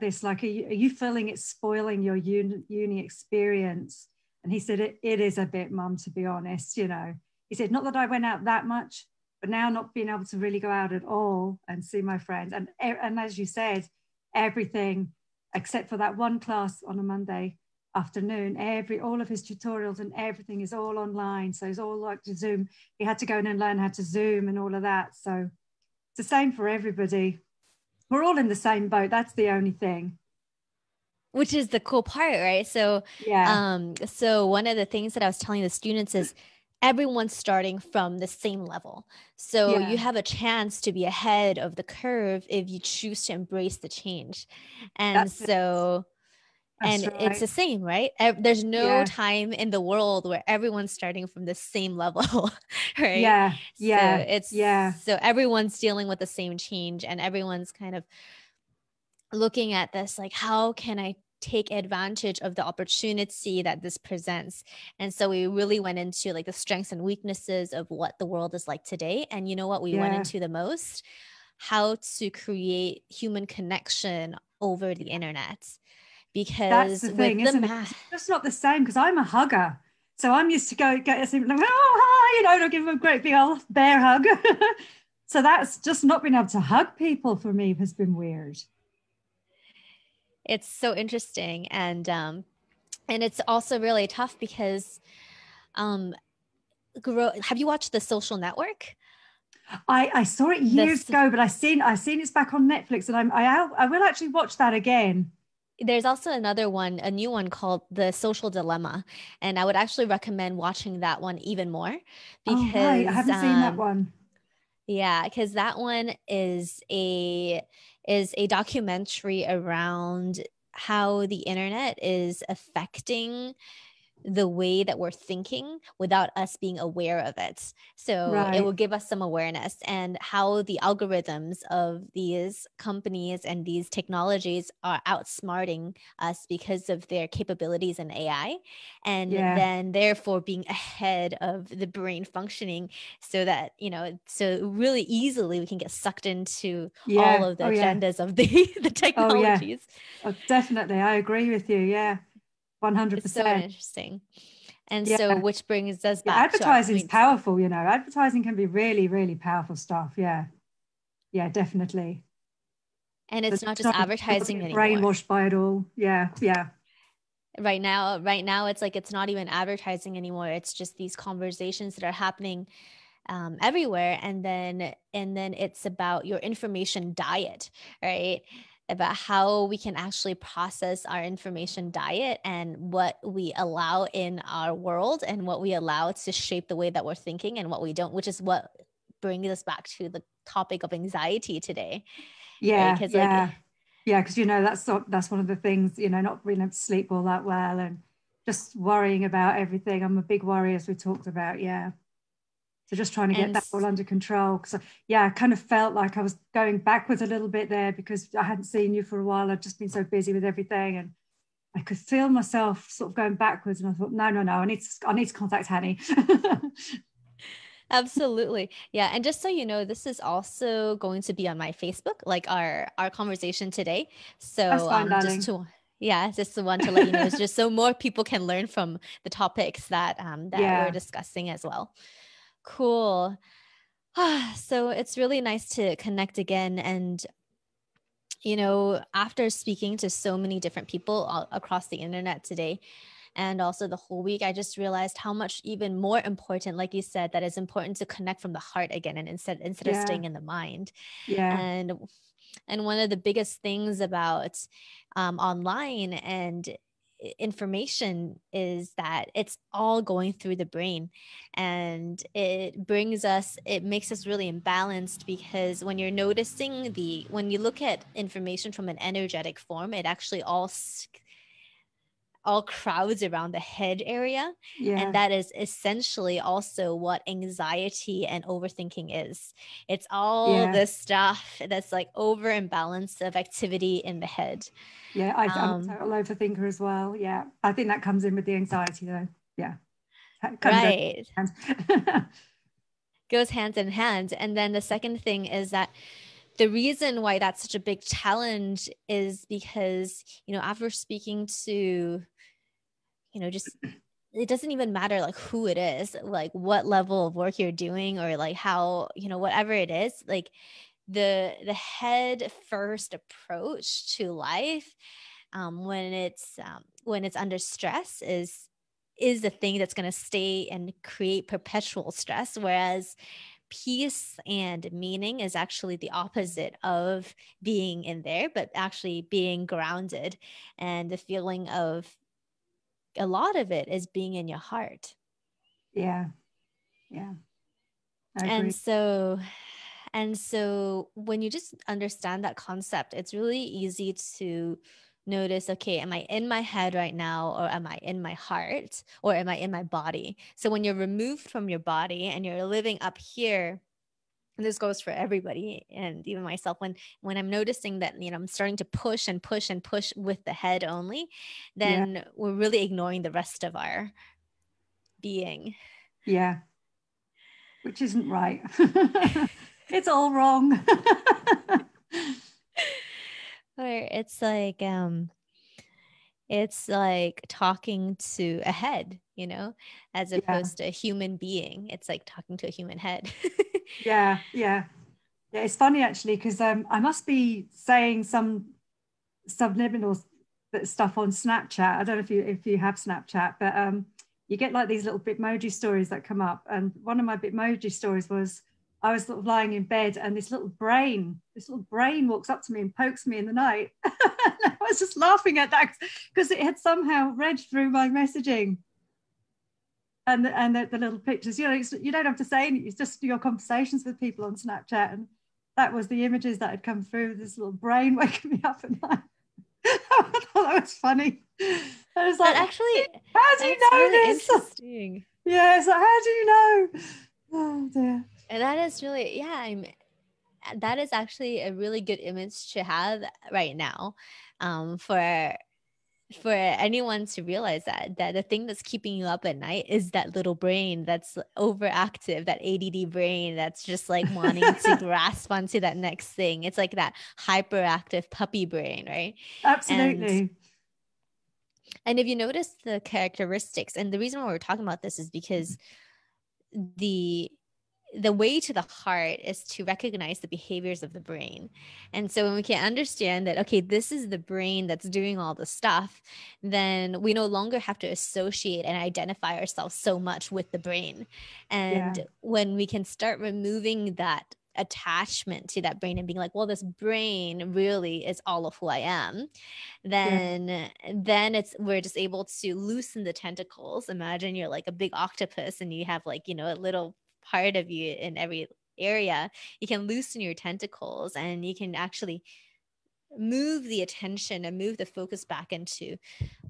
this. Like, are you, are you feeling it's spoiling your uni, uni experience? And he said, it, it is a bit, mum, to be honest. You know, he said, not that I went out that much, but now not being able to really go out at all and see my friends. And, and as you said, everything except for that one class on a Monday afternoon, every all of his tutorials and everything is all online. So it's all like to Zoom. He had to go in and learn how to Zoom and all of that. So it's the same for everybody. We're all in the same boat. That's the only thing. Which is the cool part right? So yeah. um so one of the things that i was telling the students is everyone's starting from the same level. So yeah. you have a chance to be ahead of the curve if you choose to embrace the change. And That's so and right. it's the same right there's no yeah. time in the world where everyone's starting from the same level right yeah yeah so it's yeah so everyone's dealing with the same change and everyone's kind of looking at this like how can i take advantage of the opportunity that this presents and so we really went into like the strengths and weaknesses of what the world is like today and you know what we yeah. went into the most how to create human connection over the internet because That's the thing, isn't ma- it? It's not the same because I'm a hugger. So I'm used to go get something like, oh, hi, you know, and I'll give them a great big old bear hug. so that's just not being able to hug people for me has been weird it's so interesting and um and it's also really tough because um grow have you watched the social network I, I saw it years the, ago, but I seen I seen it's back on Netflix, and I'm I I will actually watch that again. There's also another one, a new one called The Social Dilemma, and I would actually recommend watching that one even more because oh, right. I haven't um, seen that um, one. Yeah, because that one is a is a documentary around how the internet is affecting the way that we're thinking without us being aware of it. So right. it will give us some awareness and how the algorithms of these companies and these technologies are outsmarting us because of their capabilities in AI. And yeah. then therefore being ahead of the brain functioning so that, you know, so really easily we can get sucked into yeah. all of the oh, agendas yeah. of the, the oh, technologies. Oh, oh, definitely. I agree with you. Yeah. 100%. It's so interesting. And yeah. so, which brings us back. Yeah, advertising is powerful, you know, advertising can be really, really powerful stuff. Yeah. Yeah, definitely. And it's not just not advertising anymore. Brainwashed by it all. Yeah. Yeah. Right now, right now, it's like it's not even advertising anymore. It's just these conversations that are happening um, everywhere and then and then it's about your information diet right about how we can actually process our information diet and what we allow in our world and what we allow to shape the way that we're thinking and what we don't, which is what brings us back to the topic of anxiety today. Yeah. Right? yeah. Like, yeah, because you know that's that's one of the things you know not being able to sleep all that well and just worrying about everything. I'm a big worry as we talked about. Yeah. So just trying to get and that all under control. Because yeah, I kind of felt like I was going backwards a little bit there because I hadn't seen you for a while. I'd just been so busy with everything, and I could feel myself sort of going backwards. And I thought, no, no, no, I need to, I need to contact Hani. Absolutely. Yeah. And just so you know, this is also going to be on my Facebook, like our our conversation today. So fine, um, just to yeah, just the one to let you know, it's just so more people can learn from the topics that um that yeah. we're discussing as well. Cool. so it's really nice to connect again. And, you know, after speaking to so many different people all across the internet today, and also the whole week, I just realized how much even more important, like you said, that it's important to connect from the heart again and instead instead yeah. of staying in the mind. Yeah. And and one of the biggest things about um, online and information is that it's all going through the brain. And it brings us it makes us really imbalanced because when you're noticing the when you look at information from an energetic form it actually all all crowds around the head area. Yeah. And that is essentially also what anxiety and overthinking is. It's all yeah. this stuff that's like over imbalance of activity in the head. Yeah, I, am um, a total overthinker as well. Yeah. I think that comes in with the anxiety though. Yeah. Right. Goes hands in hand. And then the second thing is that the reason why that's such a big challenge is because you know after speaking to you know just it doesn't even matter like who it is like what level of work you're doing or like how you know whatever it is like the the head first approach to life um, when it's um, when it's under stress is is the thing that's going to stay and create perpetual stress. Whereas peace and meaning is actually the opposite of being in there but actually being grounded. And the feeling of a lot of it is being in your heart. Yeah. Yeah. And so and so when you just understand that concept it's really easy to notice okay am i in my head right now or am i in my heart or am i in my body? So when you're removed from your body and you're living up here and this goes for everybody and even myself when when i'm noticing that you know i'm starting to push and push and push with the head only then yeah. we're really ignoring the rest of our being. Yeah. Which isn't right. It's all wrong where it's like um it's like talking to a head you know as opposed yeah. to a human being. It's like talking to a human head. Yeah yeah. Yeah it's funny actually because um i must be saying some subliminal stuff on snapchat. I don't know if you if you have snapchat but um you get like these little bitmoji stories that come up. And one of my bitmoji stories was I was sort of lying in bed and this little brain, this little brain walks up to me and pokes me in the night. I was just laughing at that because it had somehow read through my messaging and the, and the, the little pictures. You know, you don't have to say anything. It's just your conversations with people on Snapchat, and that was the images that had come through. This little brain waking me up at night. I thought that was funny. I was like, actually, how do you know really this? Interesting. Yeah, it's like, how do you know? Oh dear. And that is really, yeah, I'm that is actually a really good image to have right now um, for for anyone to realize that that the thing that's keeping you up at night is that little brain that's overactive that ADD brain that's just like wanting to grasp onto that next thing. It's like that hyperactive puppy brain right? Absolutely. and, and if you notice the characteristics and the reason why we're talking about this is because the the way to the heart is to recognize the behaviors of the brain. And so when we can understand that, okay, this is the brain that's doing all the stuff, then we no longer have to associate and identify ourselves so much with the brain. And yeah. when we can start removing that attachment to that brain and being like well this brain really is all of who i am then yeah. then it's we're just able to loosen the tentacles imagine you're like a big octopus and you have like you know a little part of you in every area, you can loosen your tentacles and you can actually move the attention and move the focus back into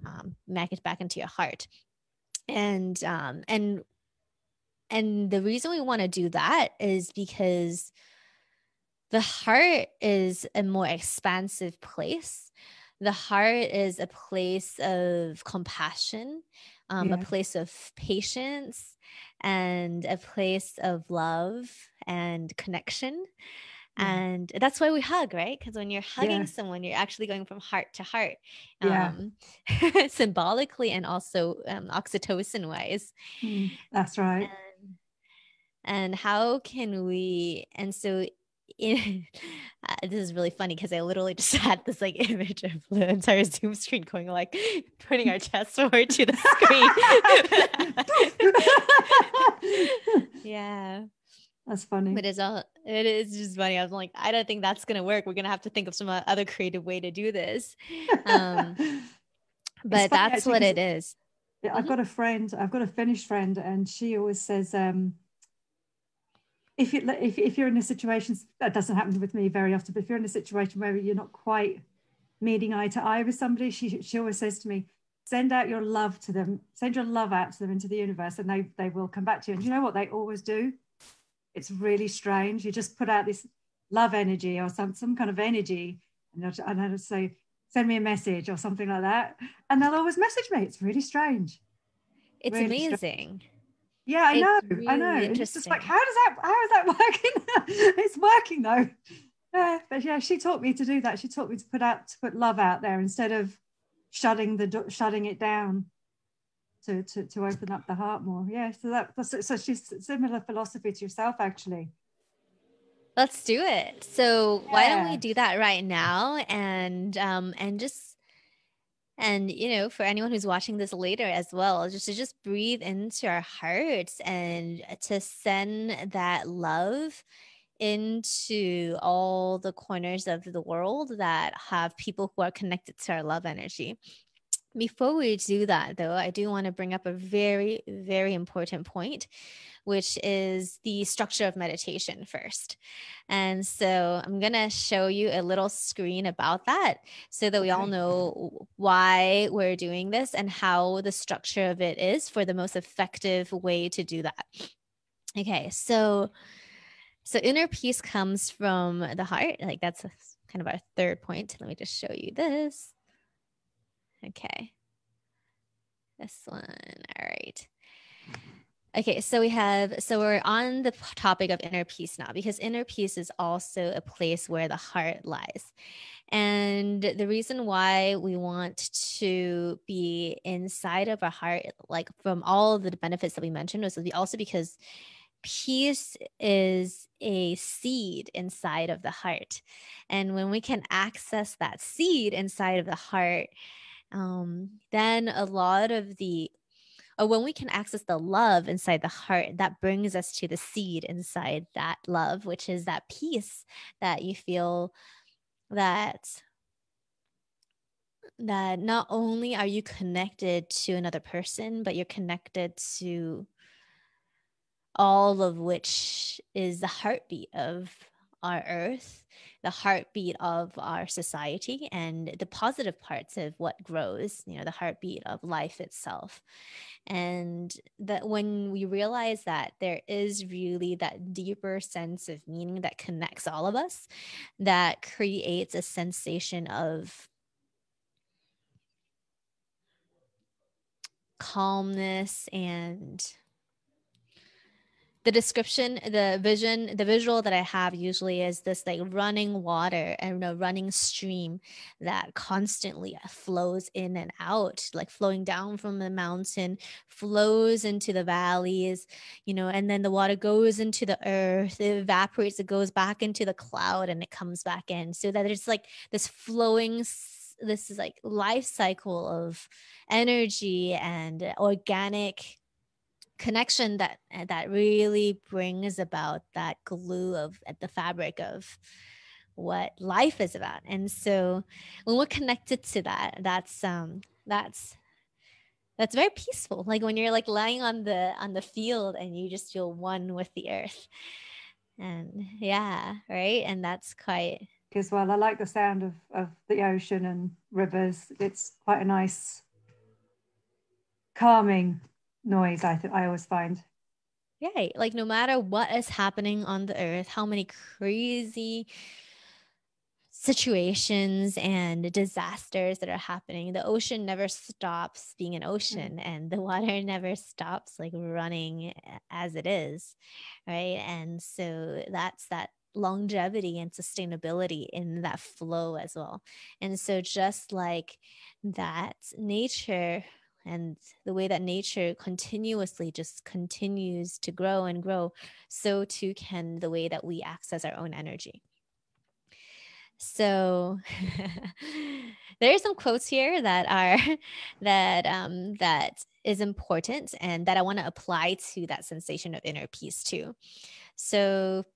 um, it back into your heart. And um, and and the reason we want to do that is because the heart is a more expansive place. The heart is a place of compassion um, yeah. a place of patience and a place of love and connection. And that's why we hug, right? Because when you're hugging yeah. someone, you're actually going from heart to heart, yeah. um, symbolically and also um, oxytocin wise. Mm, that's right. And, and how can we? And so in, uh, this is really funny because I literally just had this like image of the entire Zoom screen going like putting our chest forward to the screen. yeah. That's funny. But it's all it is just funny. I was like, I don't think that's gonna work. We're gonna have to think of some other creative way to do this. Um, but that's what it is. I've mm-hmm. got a friend, I've got a Finnish friend, and she always says, um, if you if, if you're in a situation that doesn't happen with me very often, but if you're in a situation where you're not quite meeting eye to eye with somebody, she she always says to me, send out your love to them, send your love out to them into the universe, and they they will come back to you. And you know what they always do? It's really strange. You just put out this love energy or some some kind of energy, and I'll, and I'll say, send me a message or something like that, and they'll always message me. It's really strange. It's really amazing. Strange. Yeah, I know. Really I know. It's just like, how does that, how is that working? it's working though. Yeah, but yeah, she taught me to do that. She taught me to put out to put love out there instead of shutting the shutting it down to, to, to open up the heart more. Yeah, so that so she's similar philosophy to yourself actually. Let's do it. So yeah. why don't we do that right now and um and just and you know for anyone who's watching this later as well just to just breathe into our hearts and uh, to send that love into all the corners of the world that have people who are connected to our love energy before we do that, though, I do want to bring up a very, very important point, which is the structure of meditation first. And so I'm going to show you a little screen about that so that we all know why we're doing this and how the structure of it is for the most effective way to do that. Okay, so so inner peace comes from the heart. Like that's kind of our third point. Let me just show you this. Okay. This one. All right. Okay, so we have, so we're on the topic of inner peace now because inner peace is also a place where the heart lies. And the reason why we want to be inside of our heart, like from all the benefits that we mentioned, was also because peace is a seed inside of the heart. And when we can access that seed inside of the heart, um, then a lot of the or when we can access the love inside the heart, that brings us to the seed inside that love, which is that peace that you feel that that not only are you connected to another person, but you're connected to all of which is the heartbeat of our earth, the heartbeat of our society, and the positive parts of what grows, you know, the heartbeat of life itself. And that when we realize that there is really that deeper sense of meaning that connects all of us, that creates a sensation of calmness and the description the vision the visual that i have usually is this like running water and a running stream that constantly flows in and out like flowing down from the mountain flows into the valleys you know and then the water goes into the earth it evaporates it goes back into the cloud and it comes back in. So that there's like this flowing this is like life cycle of energy and organic connection that eh, that really brings about that glue of at the fabric of what life is about. And so when we're connected to that that's um that's that's very peaceful. Like when you're like lying on the on the field and you just feel one with the earth. And yeah right? And that's quite as well i like the sound of of the ocean and rivers. It's quite a nice calming noise i think i always find. Yeah like no matter what is happening on the earth how many crazy situations and disasters that are happening the ocean never stops being an ocean mm. and the water never stops like running as it is right? And so that's that longevity and sustainability in that flow as well. And so just like that nature and the way that nature continuously just continues to grow and grow, so too can the way that we access our own energy. So there are some quotes here that are that um, that is important and that I want to apply to that sensation of inner peace too. So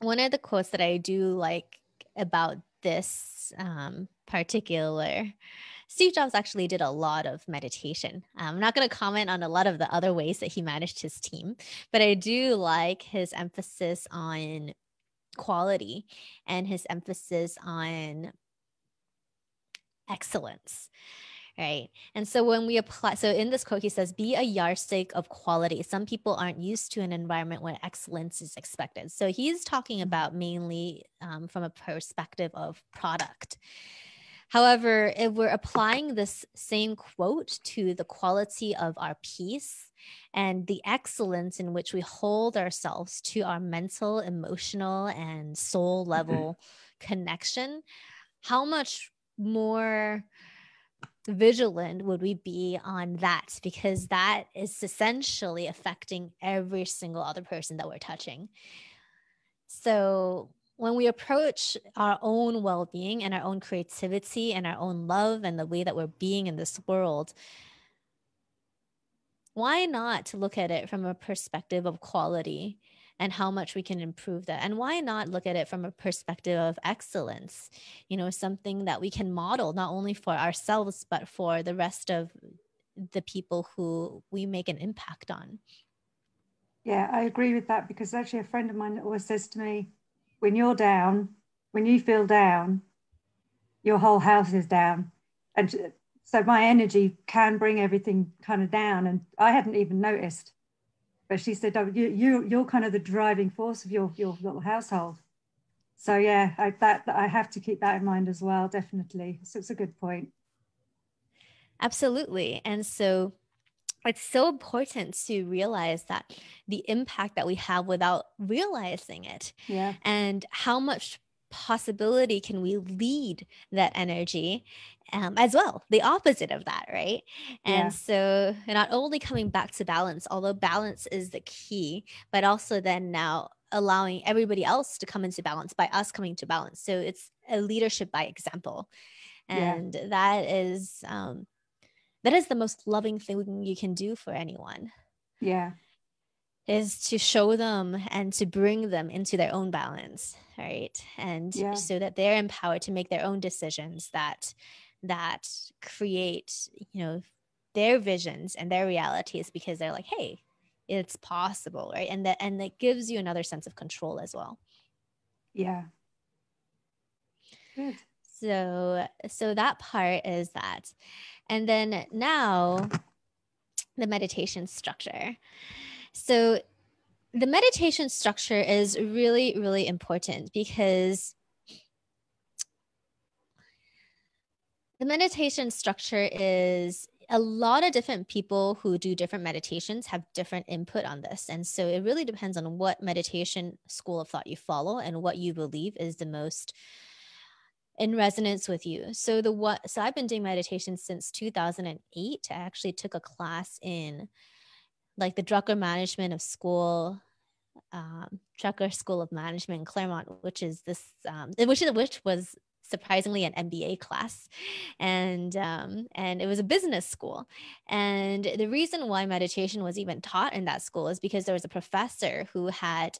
one of the quotes that I do like about this um, particular Steve Jobs actually did a lot of meditation. I'm not going to comment on a lot of the other ways that he managed his team, but I do like his emphasis on quality and his emphasis on excellence right? And so when we apply so in this quote he says be a yardstick of quality. Some people aren't used to an environment where excellence is expected. So he's talking about mainly um, from a perspective of product However, if we're applying this same quote to the quality of our peace and the excellence in which we hold ourselves to our mental, emotional, and soul level mm-hmm. connection, how much more vigilant would we be on that? Because that is essentially affecting every single other person that we're touching. So, when we approach our own well being and our own creativity and our own love and the way that we're being in this world, why not to look at it from a perspective of quality and how much we can improve that? And why not look at it from a perspective of excellence? You know, something that we can model not only for ourselves, but for the rest of the people who we make an impact on. Yeah, I agree with that because actually a friend of mine always says to me, when you're down, when you feel down, your whole house is down. And so my energy can bring everything kind of down. And I hadn't even noticed. But she said, oh, you, you, you're kind of the driving force of your, your little household. So yeah, I, that, I have to keep that in mind as well, definitely. So it's a good point. Absolutely. And so it's so important to realize that the impact that we have without realizing it yeah and how much possibility can we lead that energy um, as well the opposite of that right and yeah. so not only coming back to balance although balance is the key but also then now allowing everybody else to come into balance by us coming to balance so it's a leadership by example and yeah. that is um, that is the most loving thing you can do for anyone. Yeah. Is to show them and to bring them into their own balance right? And yeah. so that they're empowered to make their own decisions that that create you know their visions and their realities because they're like hey it's possible right? And that and that gives you another sense of control as well. Yeah. Good. So so that part is that and then now the meditation structure so the meditation structure is really really important because the meditation structure is a lot of different people who do different meditations have different input on this. And so it really depends on what meditation school of thought you follow and what you believe is the most in resonance with you. So the what so I've been doing meditation since 2008. I actually took a class in like the Drucker Management of School um, Drucker School of Management in Claremont, which is this um, which is which was surprisingly an MBA class, and um, and it was a business school. And the reason why meditation was even taught in that school is because there was a professor who had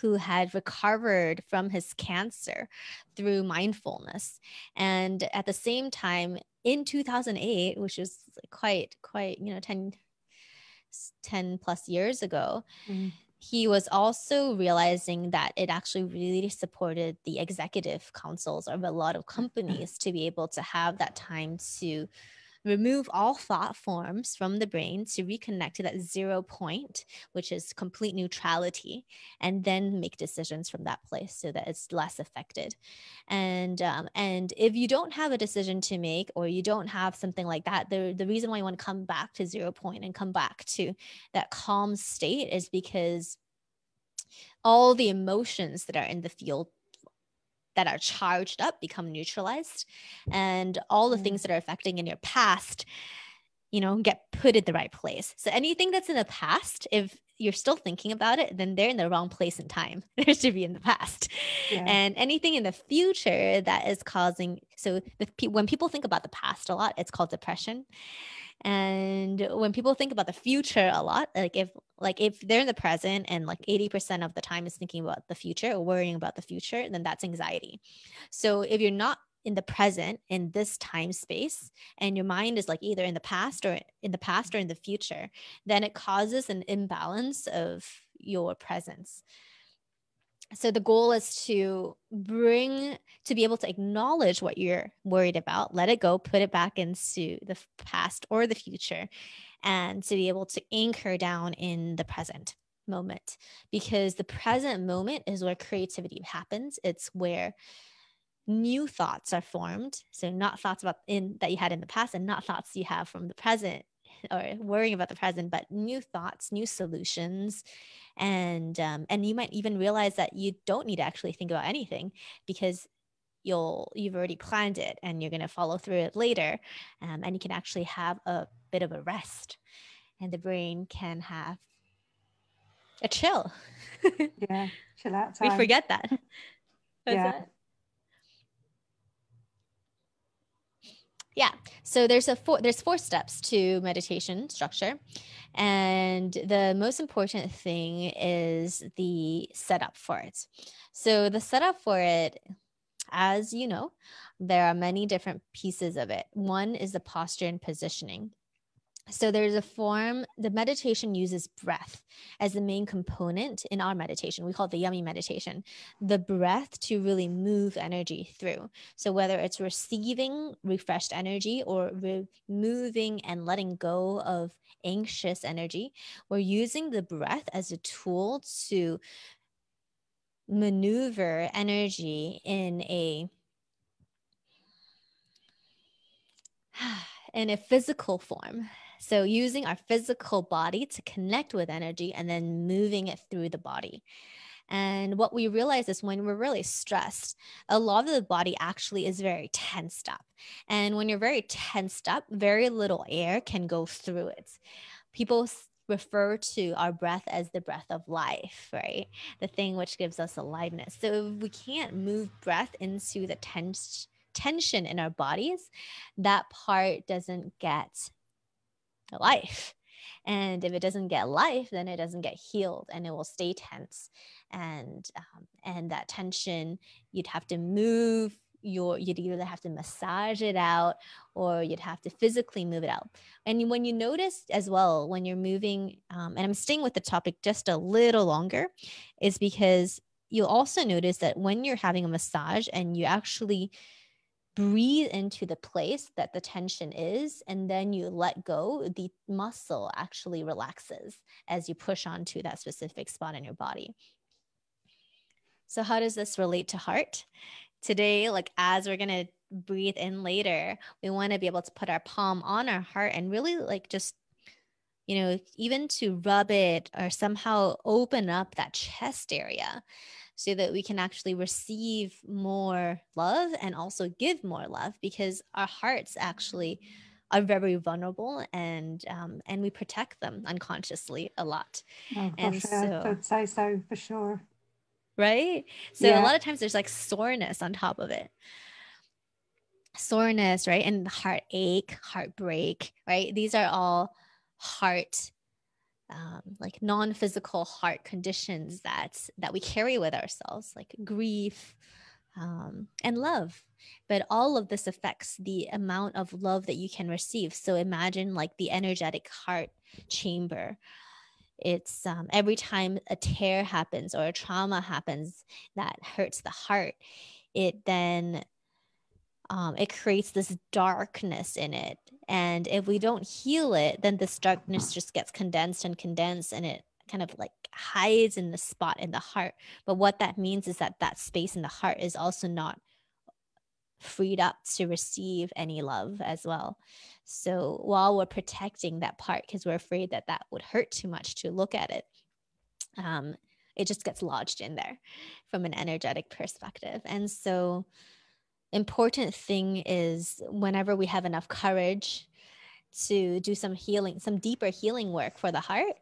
who had recovered from his cancer through mindfulness. And at the same time, in 2008, which is quite, quite, you know, 10, 10 plus years ago, mm. he was also realizing that it actually really supported the executive councils of a lot of companies to be able to have that time to remove all thought forms from the brain to reconnect to that zero point, which is complete neutrality, and then make decisions from that place so that it's less affected. And um, and if you don't have a decision to make, or you don't have something like that, the the reason why you want to come back to zero point and come back to that calm state is because all the emotions that are in the field that are charged up become neutralized and all the things mm. that are affecting in your past you know get put in the right place so anything that's in the past if you're still thinking about it then they're in the wrong place in time there should be in the past yeah. and anything in the future that is causing so the, when people think about the past a lot it's called depression and when people think about the future a lot like if like if they're in the present and like 80% of the time is thinking about the future or worrying about the future then that's anxiety. So if you're not in the present in this time space and your mind is like either in the past or in the past or in the future then it causes an imbalance of your presence so the goal is to bring to be able to acknowledge what you're worried about let it go put it back into the past or the future and to be able to anchor down in the present moment. Because the present moment is where creativity happens. It's where new thoughts are formed. So not thoughts about in that you had in the past and not thoughts you have from the present or worrying about the present but new thoughts new solutions and um, and you might even realize that you don't need to actually think about anything because you'll you've already planned it and you're going to follow through it later um, and you can actually have a bit of a rest and the brain can have a chill yeah chill out time. we forget that yeah that? Yeah. So there's a four there's four steps to meditation structure. And the most important thing is the setup for it. So the setup for it as you know there are many different pieces of it. One is the posture and positioning so there's a form, the meditation uses breath as the main component in our meditation. We call it the yummy meditation, the breath to really move energy through. So whether it's receiving refreshed energy or removing and letting go of anxious energy, we're using the breath as a tool to maneuver energy in a in a physical form so, using our physical body to connect with energy and then moving it through the body. And what we realize is when we're really stressed, a lot of the body actually is very tensed up. And when you're very tensed up, very little air can go through it. People refer to our breath as the breath of life, right? The thing which gives us aliveness. So if we can't move breath into the tense tension in our bodies, that part doesn't get life. And if it doesn't get life, then it doesn't get healed and it will stay tense. And um, and that tension, you'd have to move your you'd either have to massage it out or you'd have to physically move it out and when you notice as well when you're moving um, and i'm staying with the topic just a little longer is because you'll also notice that when you're having a massage and you actually breathe into the place that the tension is and then you let go the muscle actually relaxes as you push onto that specific spot in your body. So how does this relate to heart? Today like as we're going to breathe in later we want to be able to put our palm on our heart and really like just you know even to rub it or somehow open up that chest area so that we can actually receive more love and also give more love because our hearts actually are very vulnerable and um, and we protect them unconsciously a lot. Oh, and sure. so, I would say so for sure. Right. So yeah. a lot of times there's like soreness on top of it. Soreness, right? And heartache, heartbreak, right? These are all heart um, like non-physical heart conditions that that we carry with ourselves like grief um, and love. But all of this affects the amount of love that you can receive. So imagine like the energetic heart chamber. It's um, every time a tear happens or a trauma happens that hurts the heart it then um, it creates this darkness in it. And if we don't heal it, then this darkness just gets condensed and condensed and it kind of like hides in the spot in the heart. But what that means is that that space in the heart is also not freed up to receive any love as well. So while we're protecting that part because we're afraid that that would hurt too much to look at it, um, it just gets lodged in there from an energetic perspective. And so important thing is whenever we have enough courage to do some healing, some deeper healing work for the heart,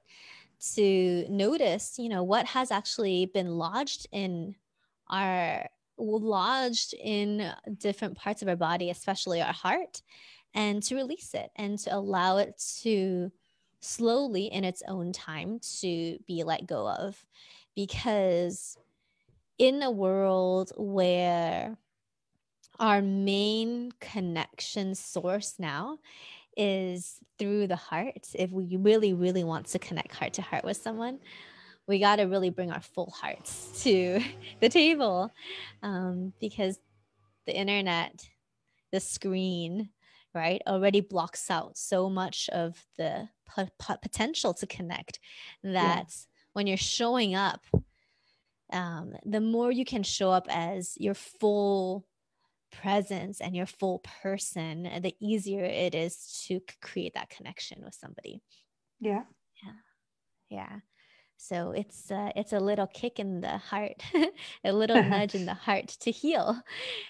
to notice, you know, what has actually been lodged in our lodged in different parts of our body, especially our heart, and to release it and to allow it to slowly in its own time to be let go of. Because in a world where our main connection source now is through the heart. If we really, really want to connect heart to heart with someone, we got to really bring our full hearts to the table um, because the internet, the screen, right, already blocks out so much of the p- p- potential to connect that yeah. when you're showing up, um, the more you can show up as your full presence and your full person, the easier it is to create that connection with somebody. Yeah. Yeah. Yeah. So it's uh, it's a little kick in the heart, a little nudge in the heart to heal.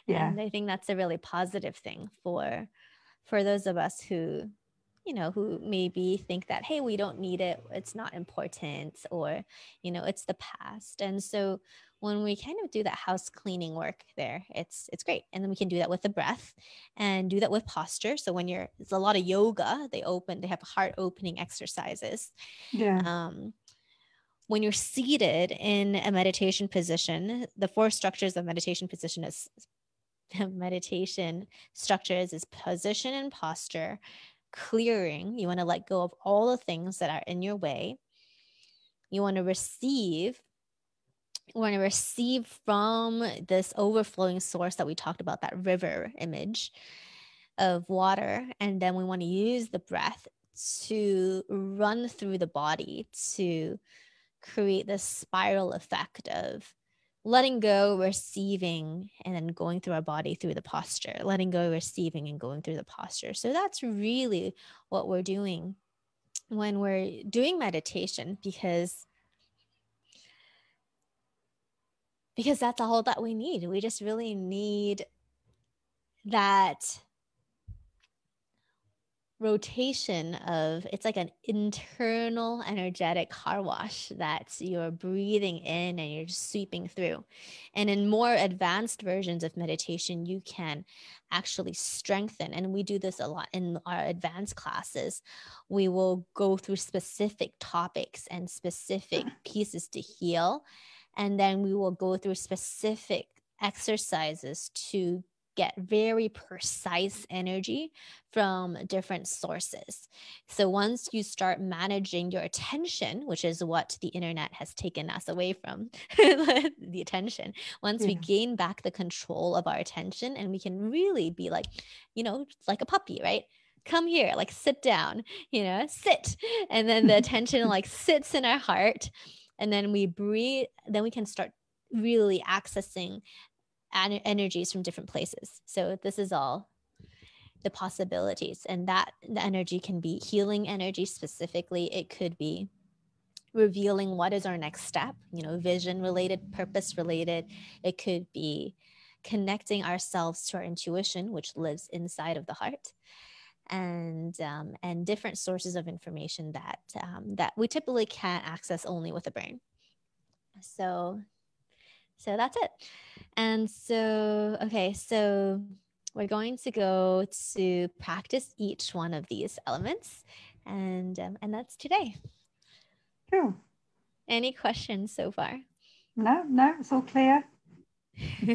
Yeah. And I think that's a really positive thing for for those of us who you know who maybe think that hey we don't need it. It's not important or you know it's the past. And so when we kind of do that house cleaning work there it's it's great. And then we can do that with the breath and do that with posture. So when you're it's a lot of yoga they open they have heart opening exercises. Yeah. Um when you're seated in a meditation position the four structures of meditation position is meditation structures is position and posture clearing. You want to let go of all the things that are in your way. You want to receive. You want to receive from this overflowing source that we talked about, that river image of water. And then we want to use the breath to run through the body to create this spiral effect of letting go, receiving, and then going through our body through the posture, letting go, receiving, and going through the posture. So that's really what we're doing when we're doing meditation because because that's all that we need. We just really need that rotation of it's like an internal energetic car wash that you're breathing in and you're sweeping through. And in more advanced versions of meditation, you can actually strengthen. And we do this a lot in our advanced classes. We will go through specific topics and specific pieces to heal. And then we will go through specific exercises to get very precise energy from different sources. So once you start managing your attention, which is what the internet has taken us away from, the attention, once yeah. we gain back the control of our attention and we can really be like, you know, like a puppy, right? Come here, like sit down, you know, sit. And then the attention like sits in our heart. And then we breathe, then we can start really accessing energies from different places. So this is all the possibilities and that the energy can be healing energy specifically. It could be revealing what is our next step you know vision related purpose related. It could be connecting ourselves to our intuition which lives inside of the heart and um, and different sources of information that um, that we typically can't access only with the brain. So so that's it. And so, okay, so we're going to go to practice each one of these elements, and um, and that's today. Cool. Any questions so far? No, no, it's all clear.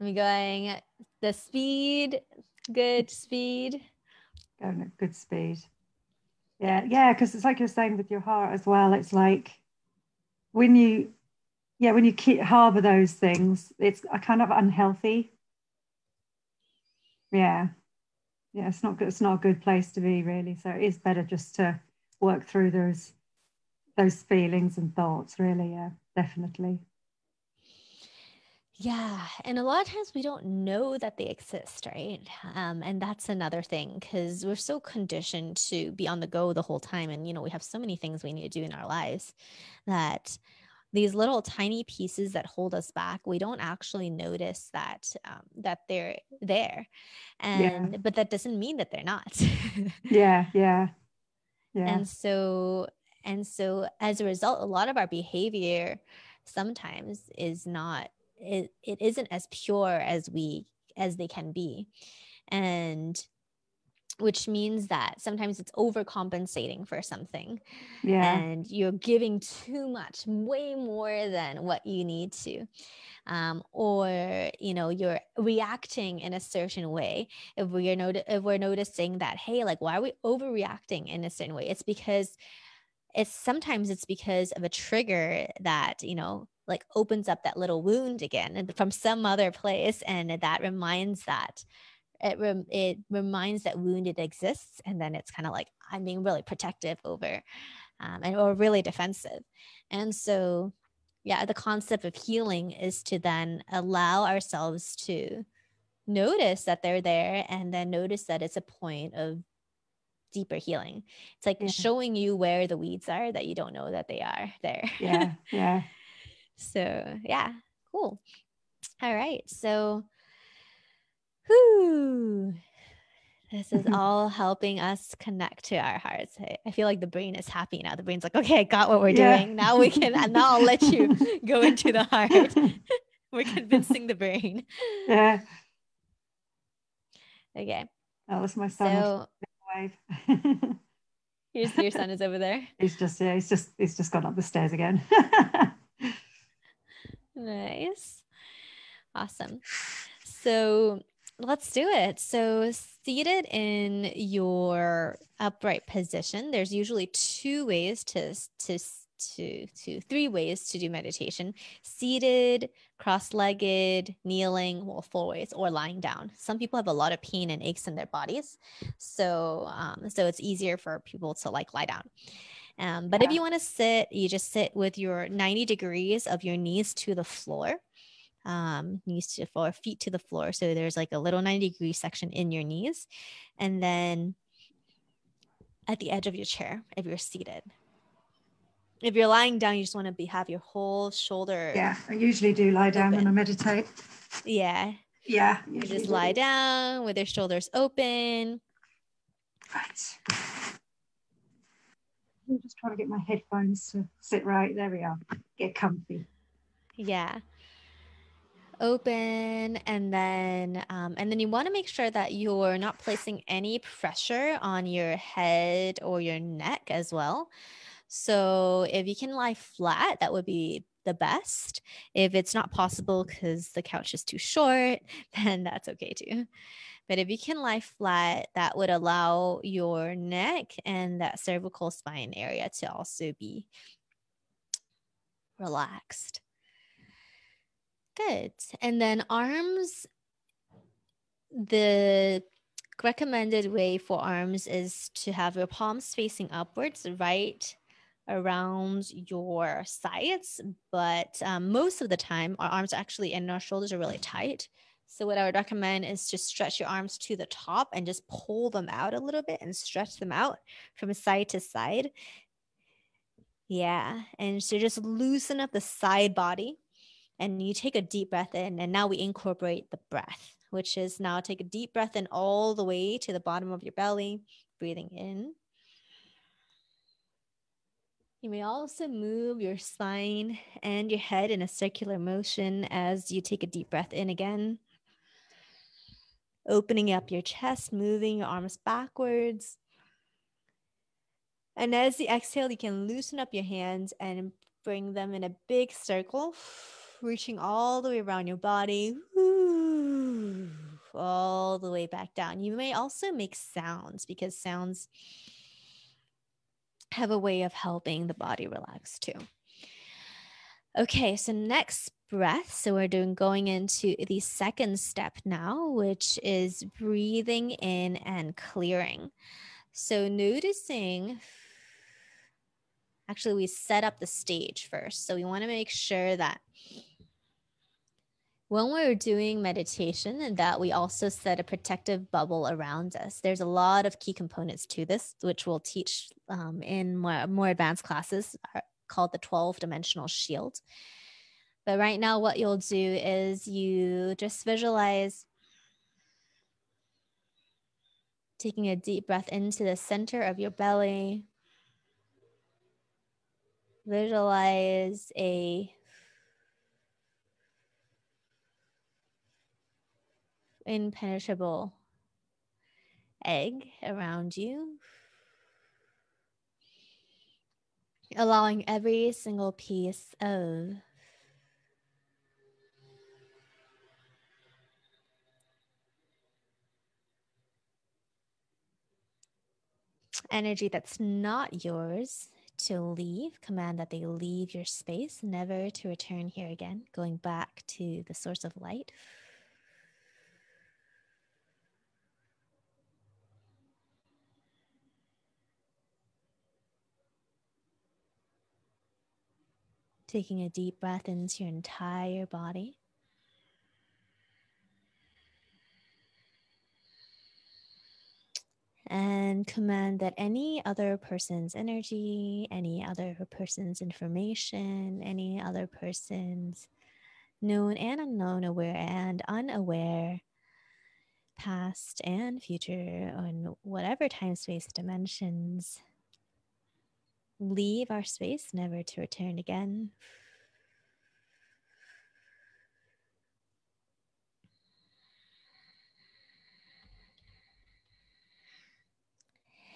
I'm going at the speed, good speed. Going at good speed. Yeah, yeah, because it's like you're saying with your heart as well. It's like when you yeah, when you keep, harbor those things, it's kind of unhealthy. Yeah, yeah, it's not good. It's not a good place to be, really. So it is better just to work through those those feelings and thoughts. Really, yeah, definitely. Yeah. And a lot of times we don't know that they exist, right? Um, and that's another thing because we're so conditioned to be on the go the whole time. And, you know, we have so many things we need to do in our lives that these little tiny pieces that hold us back we don't actually notice that um, that they're there. And yeah. but that doesn't mean that they're not. Yeah yeah. Yeah. And so and so as a result a lot of our behavior sometimes is not it, it isn't as pure as we as they can be. And which means that sometimes it's overcompensating for something yeah. and you're giving too much way more than what you need to um, or you know you're reacting in a certain way. If we're not- if we're noticing that hey like why are we overreacting in a certain way? It's because it's sometimes it's because of a trigger that you know like opens up that little wound again from some other place and that reminds that it rem- it reminds that wounded exists and then it's kind of like i'm being really protective over um, and or really defensive and so yeah, the concept of healing is to then allow ourselves to notice that they're there and then notice that it's a point of deeper healing. It's like yeah. showing you where the weeds are that you don't know that they are there. Yeah. Yeah. so, yeah, cool. All right. So, whoo, this is all helping us connect to our hearts. I, feel like the brain is happy now. The brain's like, okay, I got what we're yeah. doing. Now we can, and now I'll let you go into the heart. we're convincing the brain. Yeah. Okay. Oh, that's my son. So, wave. Here's your son is over there. He's just yeah, he's just he's just gone up the stairs again. nice. Awesome. So let's do it. So, seated in your upright position, there's usually two ways to to to to three ways to do meditation: seated, cross-legged, kneeling, well, four ways, or lying down. Some people have a lot of pain and aches in their bodies, so um, so it's easier for people to like lie down. Um, but yeah. if you want to sit, you just sit with your 90 degrees of your knees to the floor um, knees to the floor, feet to the floor. So there's like a little 90 degree section in your knees. And then at the edge of your chair, if you're seated. If you're lying down, you just want to be have your whole shoulder. Yeah, I usually do lie down open. when I meditate. Yeah. Yeah. You just lie down with your shoulders open. Right. I'm just trying to get my headphones to sit right. There we are. Get comfy. Yeah open and then um, and then you want to make sure that you're not placing any pressure on your head or your neck as well. So if you can lie flat that would be the best. If it's not possible because the couch is too short then that's okay too. But if you can lie flat that would allow your neck and that cervical spine area to also be relaxed Good. And then arms, the recommended way for arms is to have your palms facing upwards, right around your sides. But um, most of the time, our arms actually and our shoulders are really tight. So, what I would recommend is to stretch your arms to the top and just pull them out a little bit and stretch them out from side to side. Yeah. And so just loosen up the side body and you take a deep breath in and now we incorporate the breath which is now take a deep breath in all the way to the bottom of your belly breathing in. You may also move your spine and your head in a circular motion as you take a deep breath in again. Opening up your chest moving your arms backwards. And as you exhale you can loosen up your hands and bring them in a big circle reaching all the way around your body, all the way back down. You may also make sounds because sounds have a way of helping the body relax too. Okay, so next breath. So we're doing going into the second step now, which is breathing in and clearing. So noticing actually we set up the stage first. So we want to make sure that when we're doing meditation and that we also set a protective bubble around us. There's a lot of key components to this which we'll teach um, in more, more advanced classes uh, called the 12 dimensional shield. But right now what you'll do is you just visualize taking a deep breath into the center of your belly. Visualize a impenetrable egg around you, allowing every single piece of energy that's not yours to leave. Command that they leave your space, never to return here again, going back to the source of light. Taking a deep breath into your entire body. and command that any other person's energy, any other person's information, any other person's known and unknown, aware and unaware, past and future, on whatever time space dimensions, leave our space never to return again.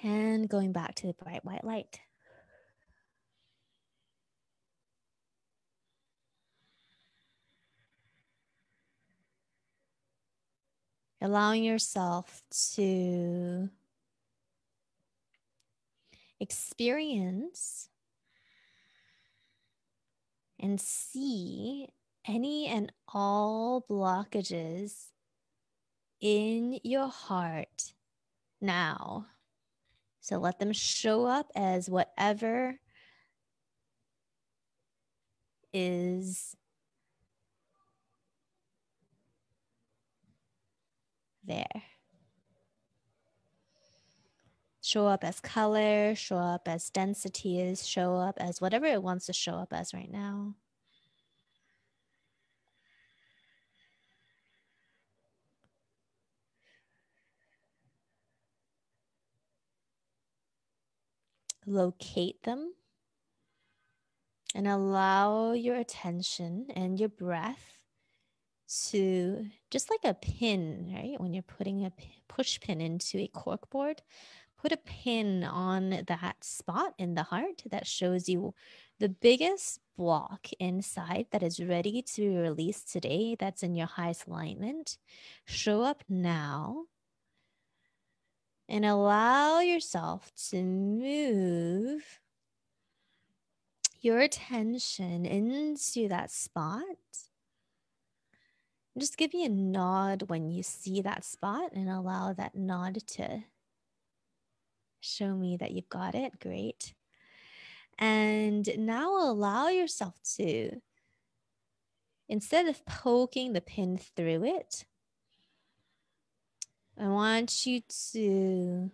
And going back to the bright white light. Allowing yourself to experience and see any and all blockages in your heart now. So let them show up as whatever is there. Show up as color, show up as densities, show up as whatever it wants to show up as right now. locate them and allow your attention and your breath to just like a pin, right? When you're putting a push pin into a cork board, put a pin on that spot in the heart that shows you the biggest block inside that is ready to be released today, that's in your highest alignment. Show up now and allow yourself to move your attention into that spot. Just give me a nod when you see that spot and allow that nod to show me that you've got it. Great. And now allow yourself to, instead of poking the pin through it, I want you to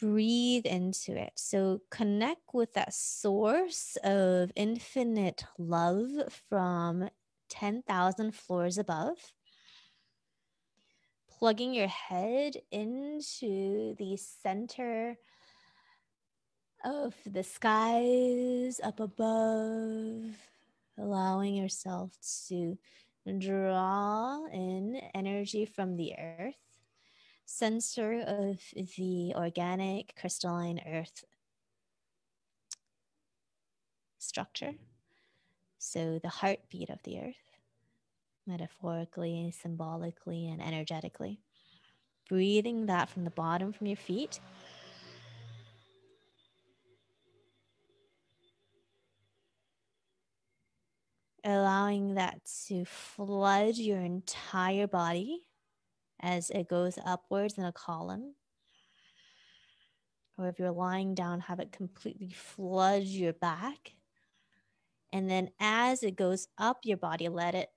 breathe into it. So connect with that source of infinite love from 10,000 floors above. Plugging your head into the center of the skies up above, allowing yourself to draw in energy from the earth, sensor of the organic crystalline earth structure. So, the heartbeat of the earth, metaphorically, symbolically, and energetically. Breathing that from the bottom from your feet allowing that to flood your entire body as it goes upwards in a column. Or if you're lying down, have it completely flood your back. And then as it goes up your body, let it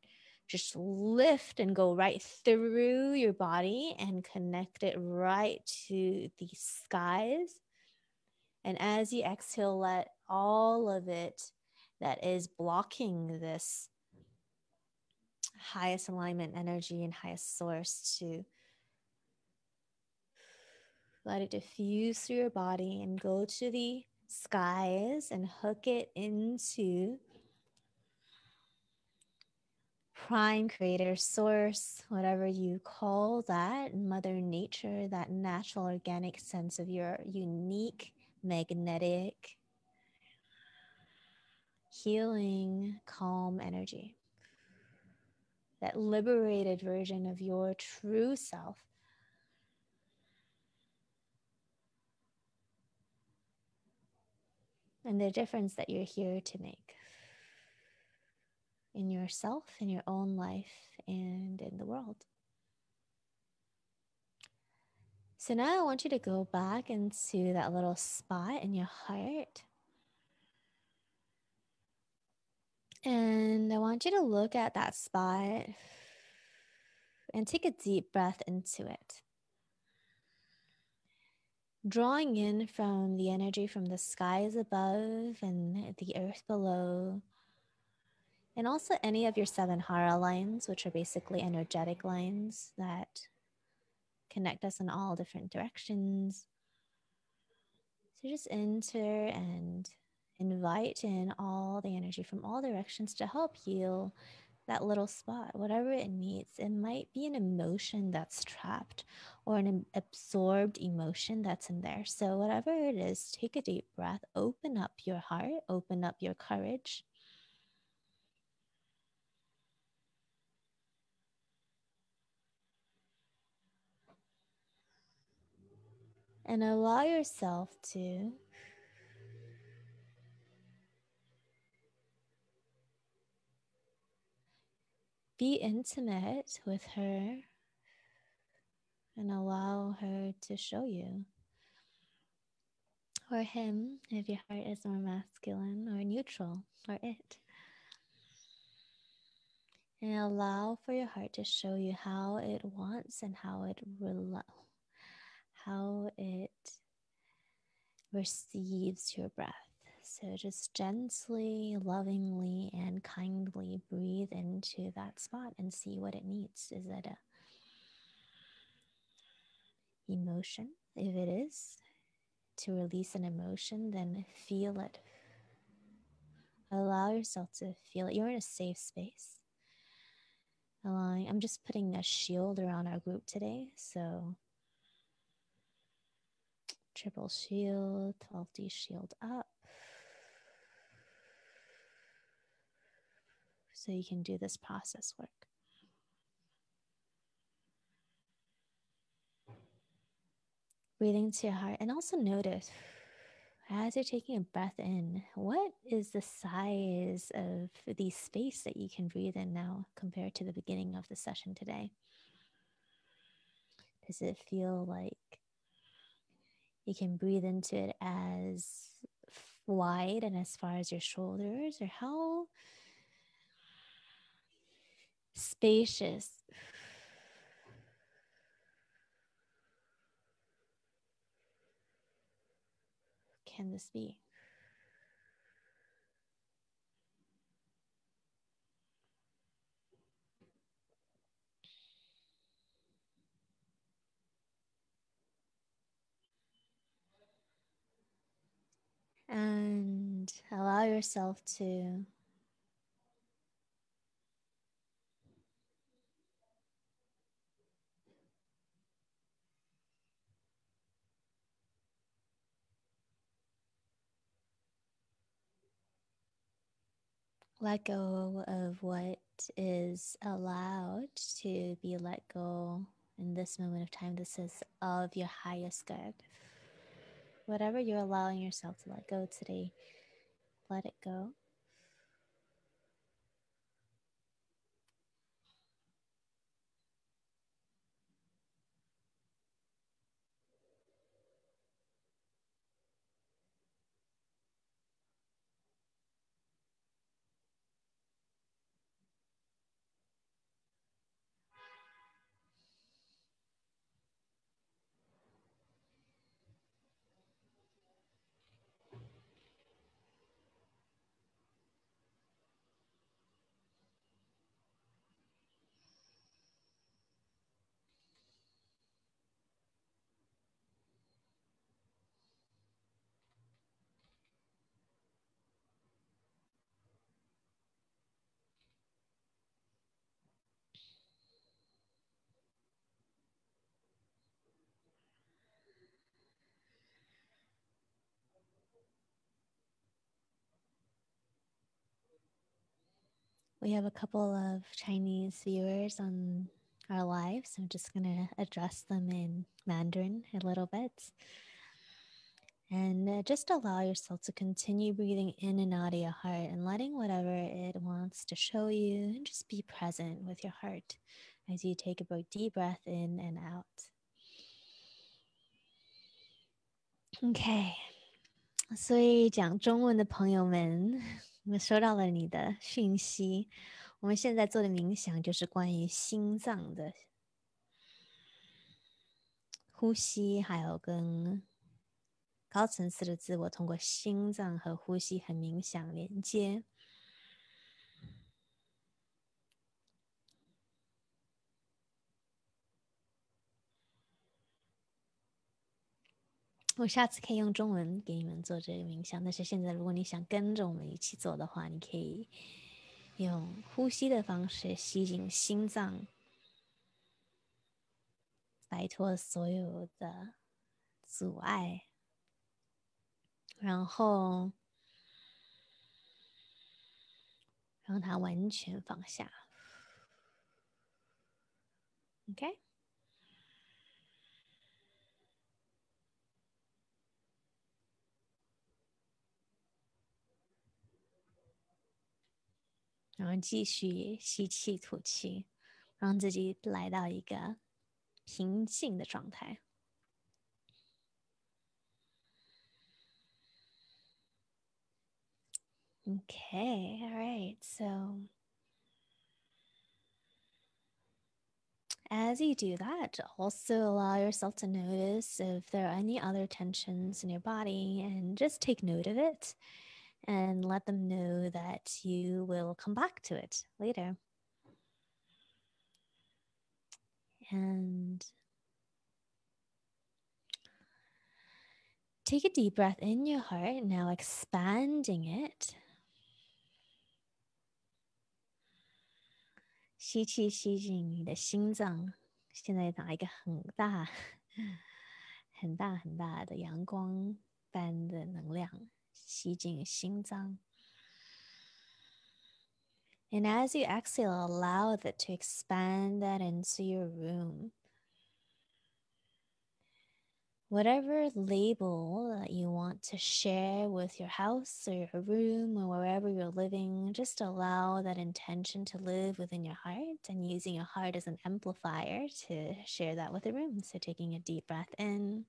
just lift and go right through your body and connect it right to the skies. And as you exhale, let all of it that is blocking this highest alignment energy and highest source to let it diffuse through your body and go to the skies and hook it into prime creator source, whatever you call that, Mother Nature, that natural organic sense of your unique magnetic healing, calm energy. That liberated version of your true self. And the difference that you're here to make in yourself, in your own life, and in the world. So now I want you to go back into that little spot in your heart. And I want you to look at that spot and take a deep breath into it. Drawing in from the energy from the skies above and the earth below and also any of your seven hara lines, which are basically energetic lines that connect us in all different directions. So just enter and invite in all the energy from all directions to help heal that little spot, whatever it needs. It might be an emotion that's trapped or an absorbed emotion that's in there. So, whatever it is, take a deep breath, open up your heart, open up your courage. And allow yourself to be intimate with her and allow her to show you. Or him, if your heart is more masculine, or neutral, or it. And allow for your heart to show you how it wants and how it rel- how it receives your breath. So just gently, lovingly, and kindly breathe into that spot and see what it needs. Is it a emotion? If it is, to release an emotion, then feel it. Allow yourself to feel it. You're in a safe space. Allowing, I'm just putting a shield around our group today. So triple shield, 12D shield up. so you can do this process work. Breathing to your heart and also notice as you're taking a breath in, what is the size of the space that you can breathe in now compared to the beginning of the session today? Does it feel like you can breathe into it as wide and as far as your shoulders, or how spacious. Can this be? And allow yourself to let go of what is allowed to be let go in this moment of time. This is of your highest good. Whatever you're allowing yourself to let go today, let it go. We have a couple of Chinese viewers on our live, so I'm just going to address them in Mandarin a little bit. And uh, just allow yourself to continue breathing in and out of your heart and letting whatever it wants to show you and just be present with your heart as you take a deep breath in and out. OK，所以讲中文的朋友们 我们收到了你的讯息。我们现在做的冥想就是关于心脏的呼吸，还有跟高层次的自我通过心脏和呼吸很冥想连接。我下次可以用中文给你们做这个冥想，但是现在如果你想跟着我们一起做的话，你可以用呼吸的方式吸进心脏，摆脱所有的阻碍，然后让它完全放下。OK。然后继续吸气、吐气，让自己来到一个平静的状态。Okay, all right. So, as you do that, also allow yourself to notice if there are any other tensions in your body and just take note of it and let them know that you will come back to it later. And take a deep breath in your heart, now expanding it. 吸气，吸进你的心脏，现在拿一个很大、很大、很大的阳光般的能量。 吸进心脏。And as you exhale, allow that to expand that into your room. Whatever label that you want to share with your house or your room or wherever you're living, just allow that intention to live within your heart and using your heart as an amplifier to share that with the room. So, taking a deep breath in.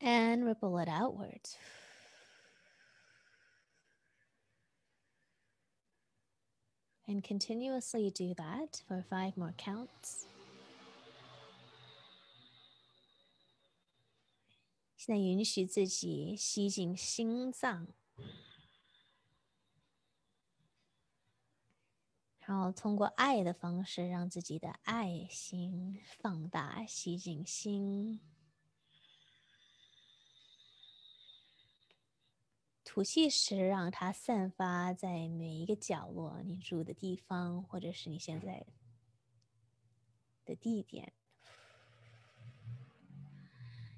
and ripple it outwards. And continuously do that for five more counts. 现在允许自己吸进心脏，然后通过爱的方式，让自己的爱心放大，吸进心。 吐气时，让它散发在每一个角落，你住的地方，或者是你现在的地点。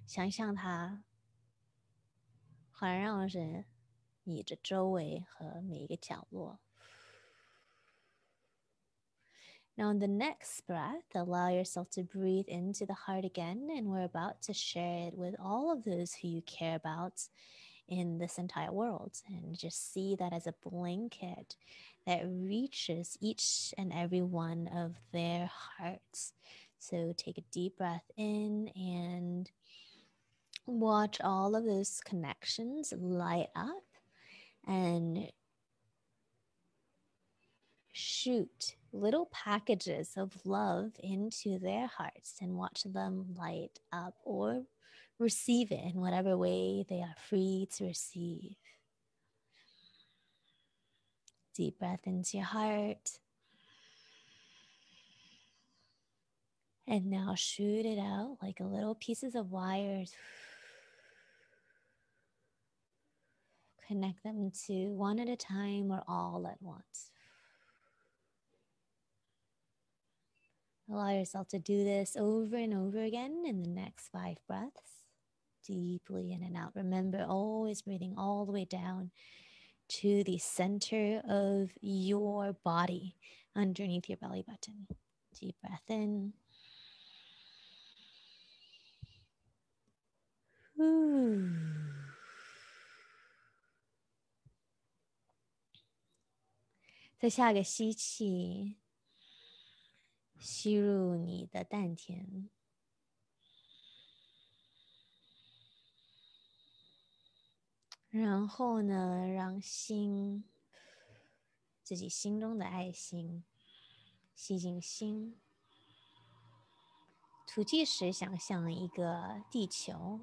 想象它环绕着你的周围和每一个角落。Now, on the next breath, allow yourself to breathe into the heart again, and we're about to share it with all of those who you care about in this entire world and just see that as a blanket that reaches each and every one of their hearts. So take a deep breath in and watch all of those connections light up and shoot little packages of love into their hearts and watch them light up or receive it in whatever way they are free to receive. Deep breath into your heart. And now shoot it out like a little pieces of wires. Connect them to one at a time or all at once. Allow yourself to do this over and over again in the next five breaths deeply in and out. Remember, always breathing all the way down to the center of your body underneath your belly button. Deep breath in. Ooh. 再下个吸气，吸入你的丹田。 然后呢，让心自己心中的爱心吸进心。吐气时，想象一个地球，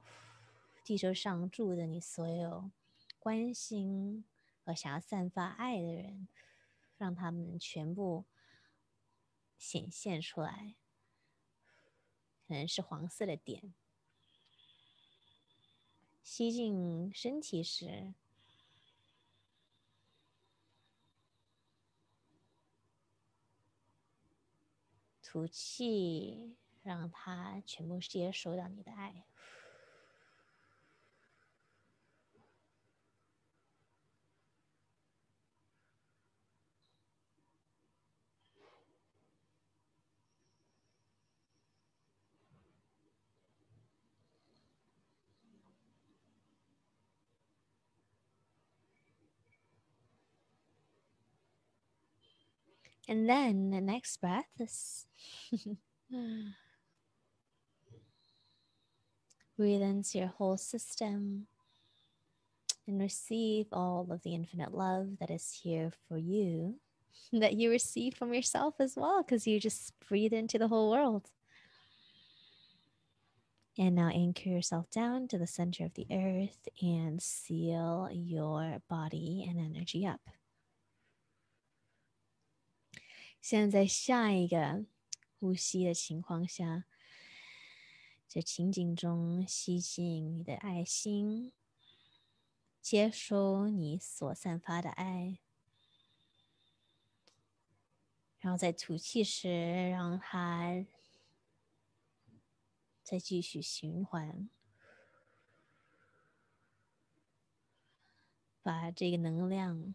地球上住的你所有关心和想要散发爱的人，让他们全部显现出来。可能是黄色的点。吸进身体时，吐气。让它全部接收到你的爱。And then the next breath is Breathe into your whole system and receive all of the infinite love that is here for you, that you receive from yourself as well, because you just breathe into the whole world. And now anchor yourself down to the center of the earth and seal your body and energy up. 现在下一个呼吸的情况下，在情景中吸进你的爱心，接收你所散发的爱，然后在吐气时，让它再继续循环，把这个能量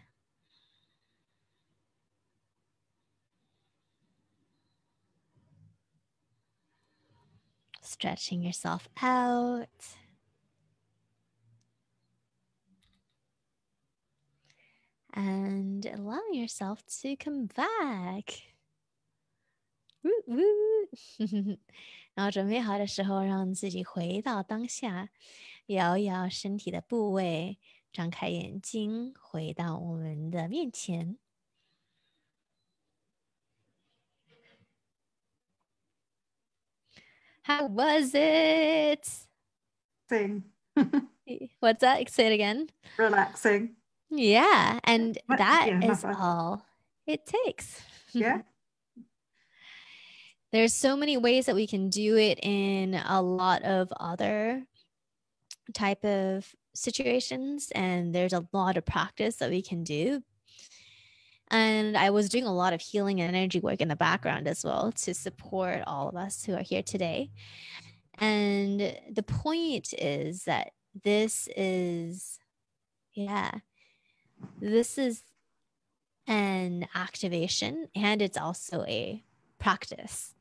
Stretching yourself out. and allowing yourself to come back. 然后准备好的时候，让自己回到当下，摇一摇身体的部位，张开眼睛，回到我们的面前。 How was it? Thing. What's that? Say it again. Relaxing. Yeah. And what, that yeah, is all it takes. Yeah. There's so many ways that we can do it in a lot of other type of situations and there's a lot of practice that we can do and I was doing a lot of healing and energy work in the background as well to support all of us who are here today. And the point is that this is, yeah, this is an activation and it's also a practice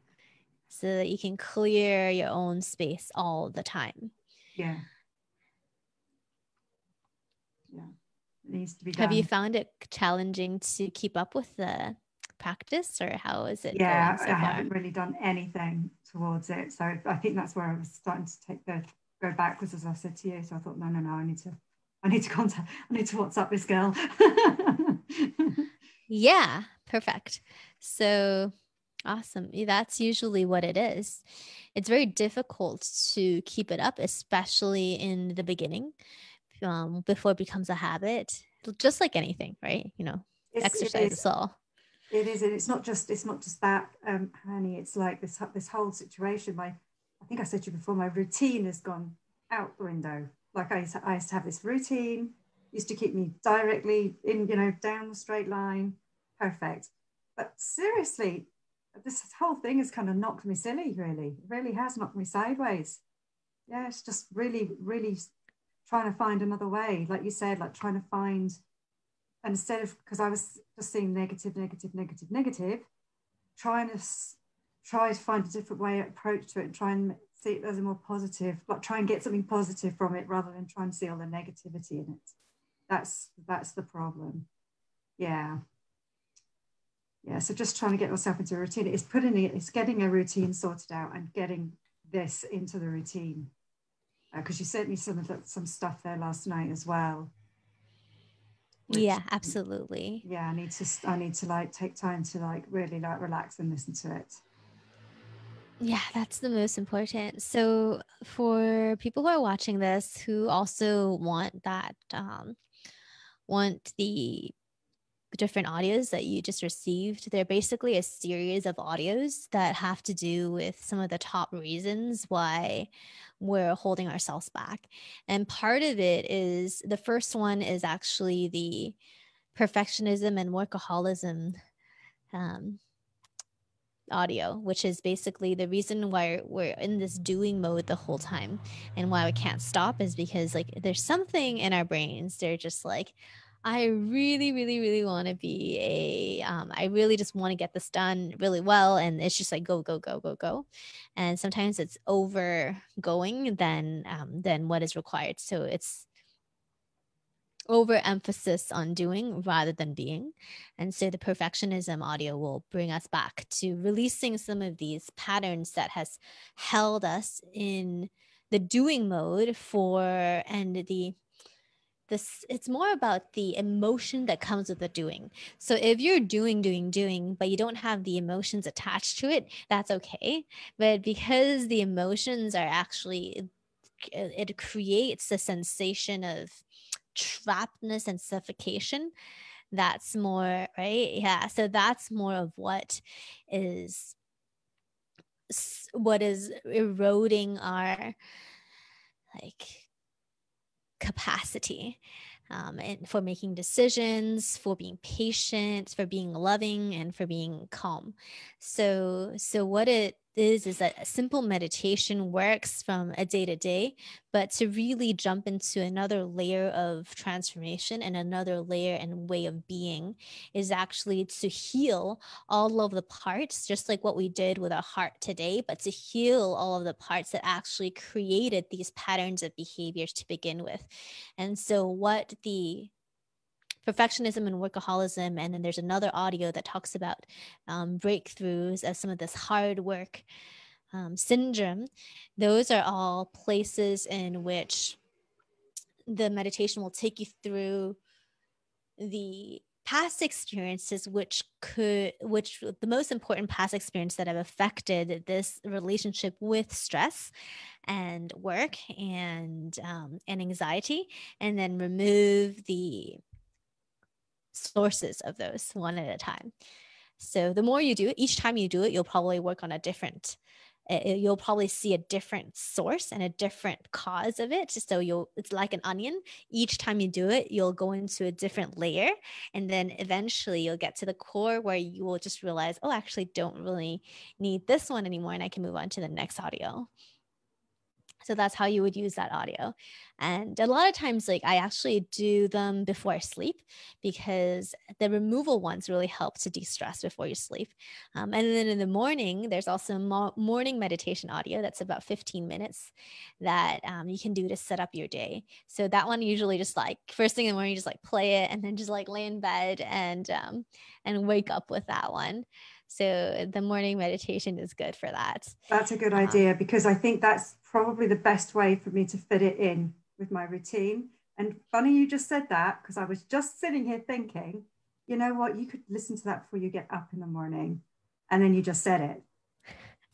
so that you can clear your own space all the time. Yeah. It needs to be done. Have you found it challenging to keep up with the practice or how is it? Yeah, so I haven't really done anything towards it. So I think that's where I was starting to take the go backwards as I said to you. So I thought, no, no, no, I need to I need to contact, I need to WhatsApp this girl. yeah, perfect. So awesome. That's usually what it is. It's very difficult to keep it up, especially in the beginning, um, before it becomes a habit. Just like anything, right? You know, it's, exercise is all. It is, and it's not just it's not just that, um, Hani. It's like this this whole situation. My, I think I said to you before, my routine has gone out the window like I used, to, I used to have this routine, used to keep me directly in, you know, down the straight line, perfect. But seriously, this whole thing has kind of knocked me silly, really. It really has knocked me sideways. Yeah, it's just really, really trying to find another way. Like you said, like trying to find and instead of because I was just seeing negative, negative, negative, negative, trying to try to find a different way approach to it and try and see it as a more positive, like try and get something positive from it rather than trying to see all the negativity in it. That's that's the problem. Yeah. Yeah. So just trying to get yourself into a routine. It's putting it, it's getting a routine sorted out and getting this into the routine. Because uh, you sent me some of the, some stuff there last night as well. Which, yeah, absolutely. Yeah, I need to I need to like take time to like really like relax and listen to it. Yeah, that's the most important. So, for people who are watching this who also want that, um, want the different audios that you just received, they're basically a series of audios that have to do with some of the top reasons why we're holding ourselves back. And part of it is the first one is actually the perfectionism and workaholism um, audio, which is basically the reason why we're in this doing mode the whole time and why we can't stop is because like there's something in our brains. They're just like, I really, really, really want to be a, um, I really just want to get this done really well. And it's just like, go, go, go, go, go. And sometimes it's over going than, um, than what is required. So it's, overemphasis on doing rather than being. And so the perfectionism audio will bring us back to releasing some of these patterns that has held us in the doing mode for and the this it's more about the emotion that comes with the doing. So if you're doing doing doing but you don't have the emotions attached to it that's okay. But because the emotions are actually it creates a sensation of trappedness and suffocation that's more right? Yeah so that's more of what is what is eroding our like capacity um, and for making decisions for being patient for being loving and for being calm. So so what it is is that simple meditation works from a day to day but to really jump into another layer of transformation and another layer and way of being is actually to heal all of the parts just like what we did with our heart today but to heal all of the parts that actually created these patterns of behaviors to begin with. And so what the perfectionism and workaholism. And then there's another audio that talks about um, breakthroughs of some of this hard work um, syndrome. Those are all places in which the meditation will take you through the past experiences which could which the most important past experience that have affected this relationship with stress and work and um, and anxiety and then remove the sources of those one at a time. So the more you do it, each time you do it, you'll probably work on a different eh, eh, you'll probably see a different source and a different cause of it. So you'll it's like an onion. Each time you do it you'll go into a different layer and then eventually you'll get to the core where you will just realize oh I actually don't really need this one anymore and i can move on to the next audio so that's how you would use that audio. And a lot of times, like I actually do them before I sleep because the removal ones really help to de stress before you sleep. Um, and then in the morning, there's also mo- morning meditation audio that's about 15 minutes that um, you can do to set up your day. So that one usually just like first thing in the morning, you just like play it and then just like lay in bed and um, and wake up with that one. So the morning meditation is good for that. That's a good um, idea because I think that's probably the best way for me to fit it in with my routine. And funny you just said that because I was just sitting here thinking, you know what, you could listen to that before you get up in the morning. And then you just said it.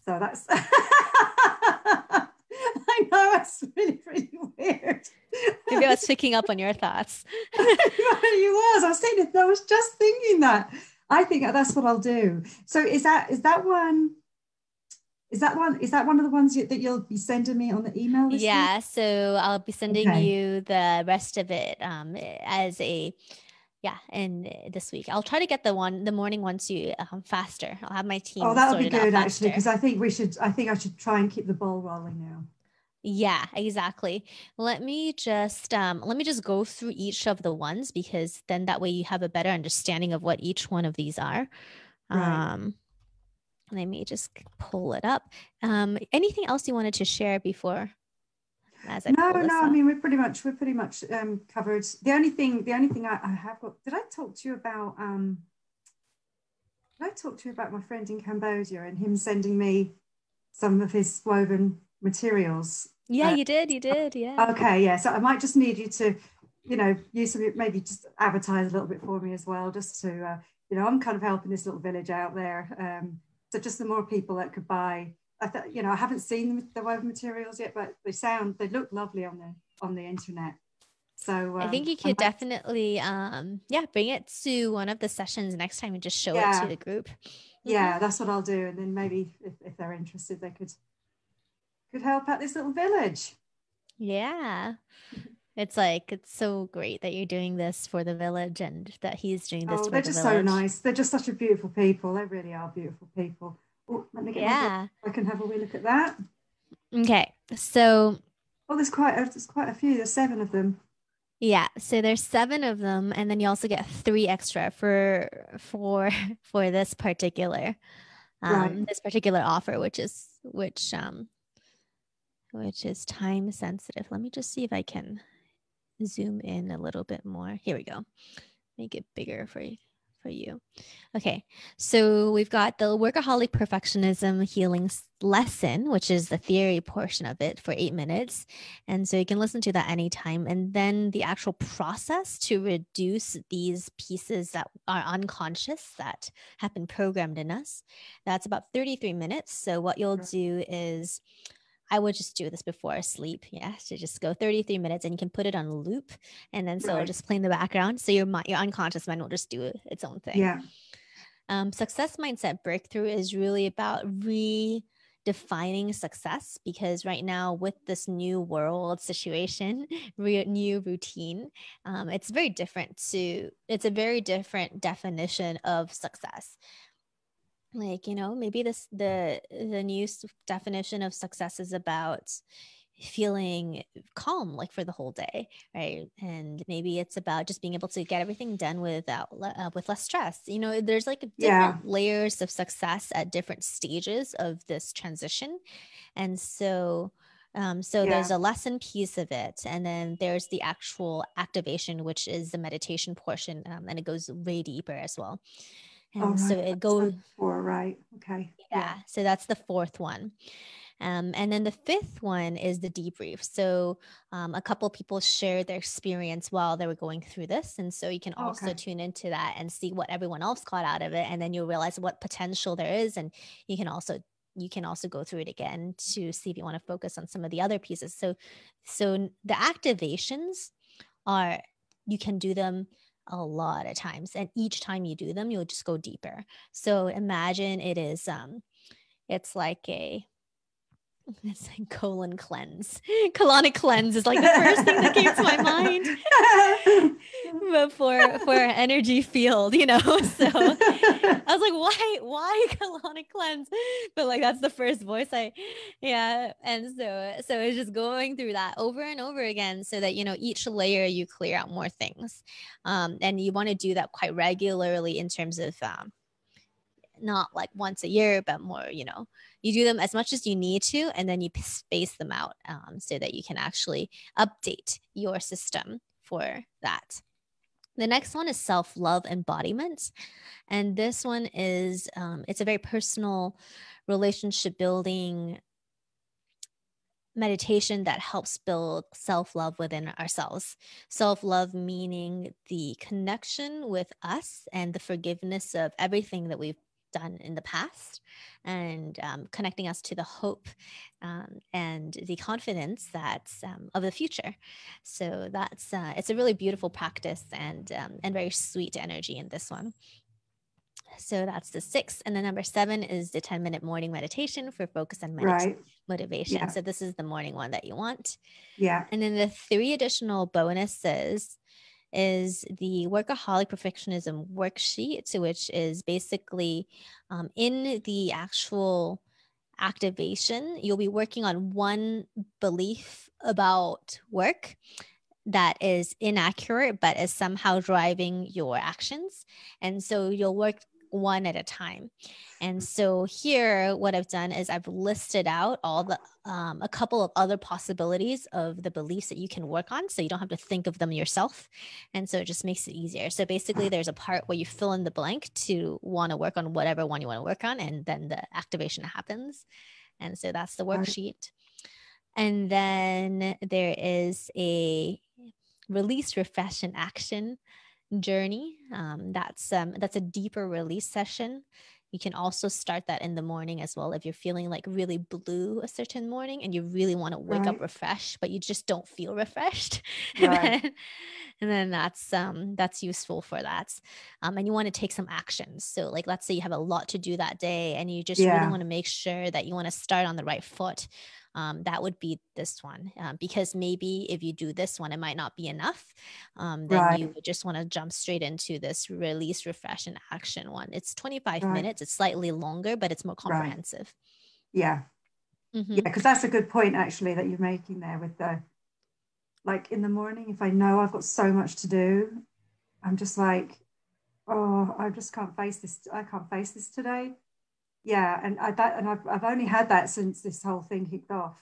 So that's, I know it's really, really weird. Maybe I was picking up on your thoughts. you was. I was saying, I was just thinking that. I think that's what I'll do. So is that is that one? Is that one? Is that one of the ones that you'll be sending me on the email? yeah. Week? So I'll be sending okay. you the rest of it um, as a yeah and this week i'll try to get the one the morning one to you um, faster i'll have my team oh that would be good actually because i think we should i think i should try and keep the ball rolling now Yeah, exactly. Let me just um let me just go through each of the ones because then that way you have a better understanding of what each one of these are. Right. Um let me just pull it up. Um anything else you wanted to share before as I no, no. Up? I mean, we're pretty much we're pretty much um, covered. The only thing, the only thing I, I, have got. Did I talk to you about? Um, did I talk to you about my friend in Cambodia and him sending me some of his woven materials? Yeah, uh, you did. You did. Yeah. Okay. Yeah. So I might just need you to, you know, use some maybe just advertise a little bit for me as well, just to, uh, you know, I'm kind of helping this little village out there. Um, so just the more people that could buy I th- you know, I haven't seen the woven materials yet, but they sound, they look lovely on the on the internet. So um, I think you could definitely, um, yeah, bring it to one of the sessions next time and just show yeah. it to the group. Yeah, mm-hmm. that's what I'll do, and then maybe if, if they're interested, they could could help out this little village. Yeah. It's like it's so great that you're doing this for the village and that he's doing this. To the village. Oh, they're just so nice. They're just such a beautiful people. They really are beautiful people. Oh, let me get yeah. I can have a wee look at that. Okay, so oh, there's quite a, there's quite a few. There's seven of them. Yeah, so there's seven of them, and then you also get three extra for for for this particular um, right. this particular offer, which is which um which is time sensitive. Let me just see if I can zoom in a little bit more. Here we go. Make it bigger for you for you. Okay, so we've got the workaholic perfectionism healing lesson, which is the theory portion of it for eight minutes. And so you can listen to that anytime. And then the actual process to reduce these pieces that are unconscious that have been programmed in us. That's about 33 minutes. So what you'll do is I would just do this before sleep. Yeah. So just go 33 minutes and you can put it on loop. And then so right. just play in the background. So your mind, your unconscious mind will just do its own thing. Yeah. Um, success mindset breakthrough is really about redefining success because right now with this new world situation re- new routine um, it's very different to it's a very different definition of success like you know maybe this the the new definition of success is about feeling calm like for the whole day right and maybe it's about just being able to get everything done without uh, with less stress you know there's like different yeah. layers of success at different stages of this transition and so um, so yeah. there's a lesson piece of it, and then there's the actual activation, which is the meditation portion, um, and it goes way deeper as well. And oh, right. so it goes four, right? Okay. Yeah. yeah. So that's the fourth one. Um, and then the fifth one is the debrief. So um, a couple people shared their experience while they were going through this. And so you can also okay. tune into that and see what everyone else got out of it. And then you'll realize what potential there is. And you can also you can also go through it again to see if you want to focus on some of the other pieces. So so the activations are you can do them a lot of times and each time you do them you'll just go deeper. So imagine it is um it's like a it's like colon cleanse. Colonic cleanse is like the first thing that came to my mind. But for for energy field you know so i was like why why colonic cleanse? But like that's the first voice i yeah and so so it's just going through that over and over again so that you know each layer you clear out more things. Um and you want to do that quite regularly in terms of um not like once a year, but more, you know, you do them as much as you need to, and then you space them out um, so that you can actually update your system for that. The next one is self love embodiment. And this one is, um, it's a very personal relationship building meditation that helps build self love within ourselves. Self love meaning the connection with us and the forgiveness of everything that we've done in the past and um, connecting us to the hope um, and the confidence that's um, of the future. So that's uh, it's a really beautiful practice and um, and very sweet energy in this one. So that's the six and the number seven is the 10 minute morning meditation for focus and right. motivation. Yeah. so this is the morning one that you want. Yeah. And then the three additional bonuses is the workaholic perfectionism worksheet, which is basically um, in the actual activation, you'll be working on one belief about work that is inaccurate but is somehow driving your actions. And so you'll work one at a time. And so here, what I've done is I've listed out all the um, a couple of other possibilities of the beliefs that you can work on, so you don't have to think of them yourself. And so it just makes it easier. So basically, there's a part where you fill in the blank to want to work on whatever one you want to work on, and then the activation happens. And so that's the worksheet. And then there is a release, refresh, and action journey. Um, that's um, that's a deeper release session. You can also start that in the morning as well if you're feeling like really blue a certain morning and you really want to wake right. up refreshed, but you just don't feel refreshed. Right. and, then, and then that's um that's useful for that. Um, and you want to take some actions. So like let's say you have a lot to do that day and you just yeah. really want to make sure that you want to start on the right foot um, that would be this one um, because maybe if you do this one it might not be enough um, then right. you would just want to jump straight into this release refresh and action one it's 25 right. minutes it's slightly longer but it's more comprehensive right. yeah mm-hmm. yeah because that's a good point actually that you're making there with the like in the morning if i know i've got so much to do i'm just like oh i just can't face this i can't face this today yeah, and I that, and I've, I've only had that since this whole thing kicked off.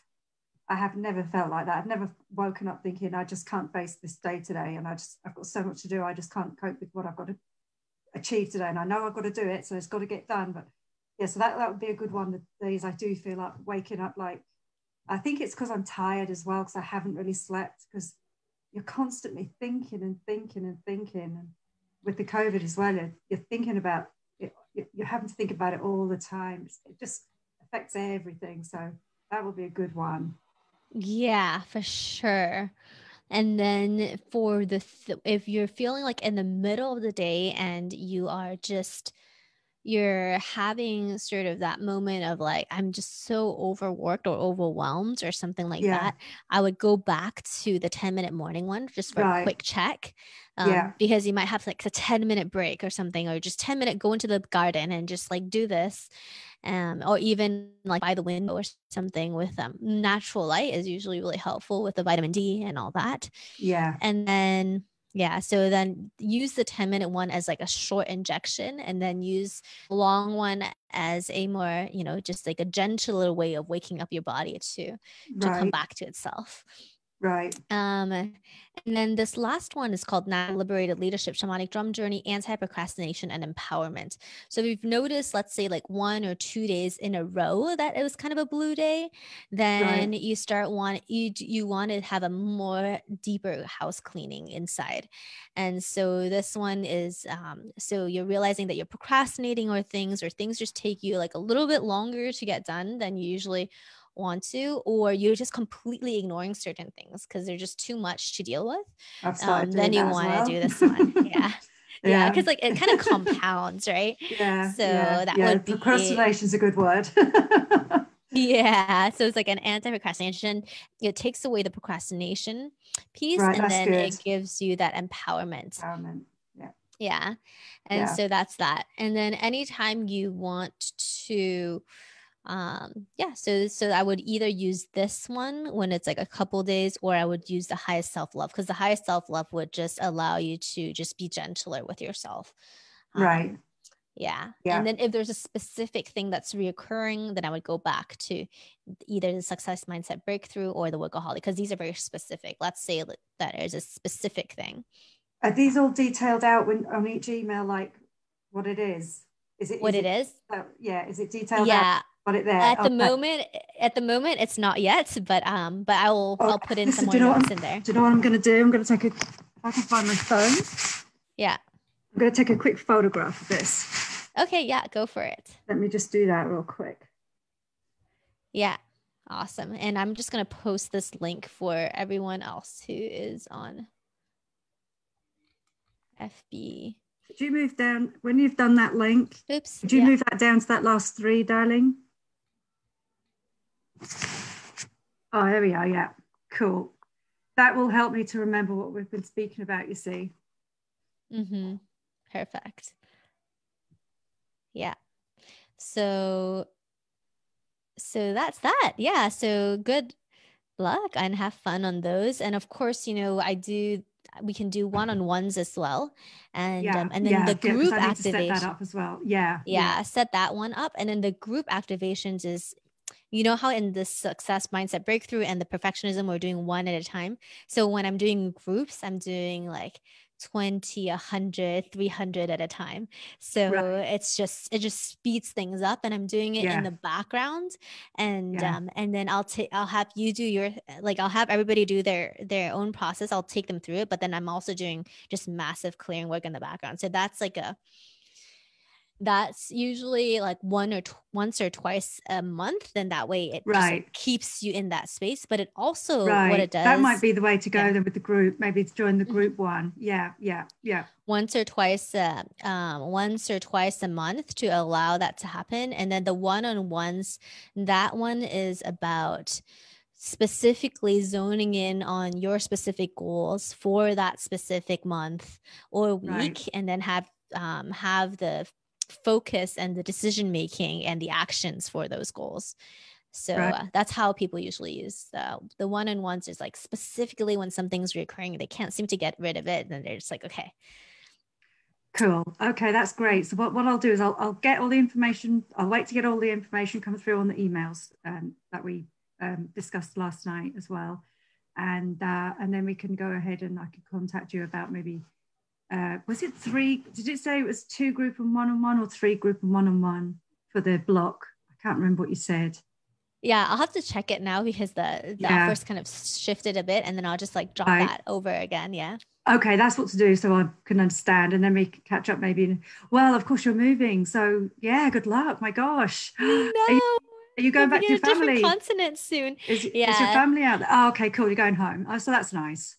I have never felt like that. I've never woken up thinking I just can't face this day today, and I just I've got so much to do. I just can't cope with what I've got to achieve today, and I know I've got to do it, so it's got to get done. But yeah, so that that would be a good one. The days I do feel like waking up like I think it's because I'm tired as well because I haven't really slept because you're constantly thinking and thinking and thinking, and with the COVID as well, you're, you're thinking about you're having to think about it all the time. It just affects everything. So that will be a good one. Yeah, for sure. And then for the th- if you're feeling like in the middle of the day and you are just you're having sort of that moment of like i'm just so overworked or overwhelmed or something like yeah. that i would go back to the 10 minute morning one just for right. a quick check um, yeah. because you might have like a 10 minute break or something or just 10 minute go into the garden and just like do this um, or even like by the window or something with um, natural light is usually really helpful with the vitamin d and all that yeah and then yeah. So then use the 10 minute one as like a short injection and then use the long one as a more, you know, just like a gentler way of waking up your body to to right. come back to itself. Right. Um, and then this last one is called Now Liberated Leadership, Shamanic Drum Journey, Anti Procrastination, and Empowerment. So if you've noticed, let's say like one or two days in a row that it was kind of a blue day, then right. you start want you you want to have a more deeper house cleaning inside. And so this one is um, so you're realizing that you're procrastinating or things or things just take you like a little bit longer to get done than you usually want to, or you're just completely ignoring certain things because they're just too much to deal with. Um, then you want to well. do this one. Yeah. yeah because like it kind of compounds right yeah so yeah, that yeah. would procrastination is a good word yeah so it's like an anti-procrastination it takes away the procrastination piece right, and then good. it gives you that empowerment empowerment yeah yeah and yeah. so that's that and then anytime you want to um yeah so so i would either use this one when it's like a couple days or i would use the highest self-love because the highest self-love would just allow you to just be gentler with yourself. Um, right yeah. yeah. and then if there's a specific thing that's reoccurring then i would go back to either the success mindset breakthrough or the workaholic because these are very specific. Let's say that there's a specific thing. Are these all detailed out when on each email like what it is? Is it what is it, it is? uh, yeah is it detailed yeah. out? Got it there. At the okay. moment, at the moment, it's not yet, but um, but I will. Oh, I'll put in listen, some more notes in there. Do you know what I'm going to do? I'm going to take a. If I can find my phone. Yeah. I'm going to take a quick photograph of this. Okay. Yeah. Go for it. Let me just do that real quick. Yeah. Awesome. And I'm just going to post this link for everyone else who is on FB. Could you move down when you've done that link? Oops. Could you yeah. move that down to that last three, darling? Oh, there we are. Yeah, cool. That will help me to remember what we've been speaking about, you see. Mm-hmm. Perfect. Yeah. So so that's that. Yeah. So good luck and have fun on those. And of course, you know, I do we can do one-on-ones as well and yeah, um, and then yeah, the group yeah, activation set that up as well yeah, yeah set that one up and then the group activations is you know how in the success mindset breakthrough and the perfectionism we're doing one at a time so when i'm doing groups i'm doing like 20 100 300 at a time so right. it's just it just speeds things up and i'm doing it yeah. in the background and yeah. um and then i'll take i'll have you do your like i'll have everybody do their their own process i'll take them through it but then i'm also doing just massive clearing work in the background so that's like a that's usually like one or t- once or twice a month then that way it right. keeps you in that space but it also right. what it does that might be the way to go yeah. then with the group maybe join the mm-hmm. group one yeah yeah yeah once or twice uh, um, once or twice a month to allow that to happen and then the one-on-ones that one is about specifically zoning in on your specific goals for that specific month or week right. and then have um, have the focus and the decision making and the actions for those goals. So right. uh, that's how people usually use the the one on ones is like specifically when something's recurring, they can't seem to get rid of it, and they're just like, okay. Cool. Okay, that's great. So what, what I'll do is I'll, I'll get all the information. I'll wait to get all the information come through on the emails um, that we um, discussed last night as well, and uh, and then we can go ahead and I can contact you about maybe uh, was it three? Did it say it was two group and one on one or three group and one on one for the block? I can't remember what you said. Yeah, I'll have to check it now because the, the yeah. offers kind of shifted a bit and then I'll just like drop right. that over again. Yeah. Okay, that's what to do so I can understand and then we can catch up maybe. Well, of course you're moving. So yeah, good luck. My gosh. No. Are you, are you going we'll back to your family? Continent soon. Is, yeah. is your family out there? Oh, okay, cool. You're going home. Oh, so that's nice.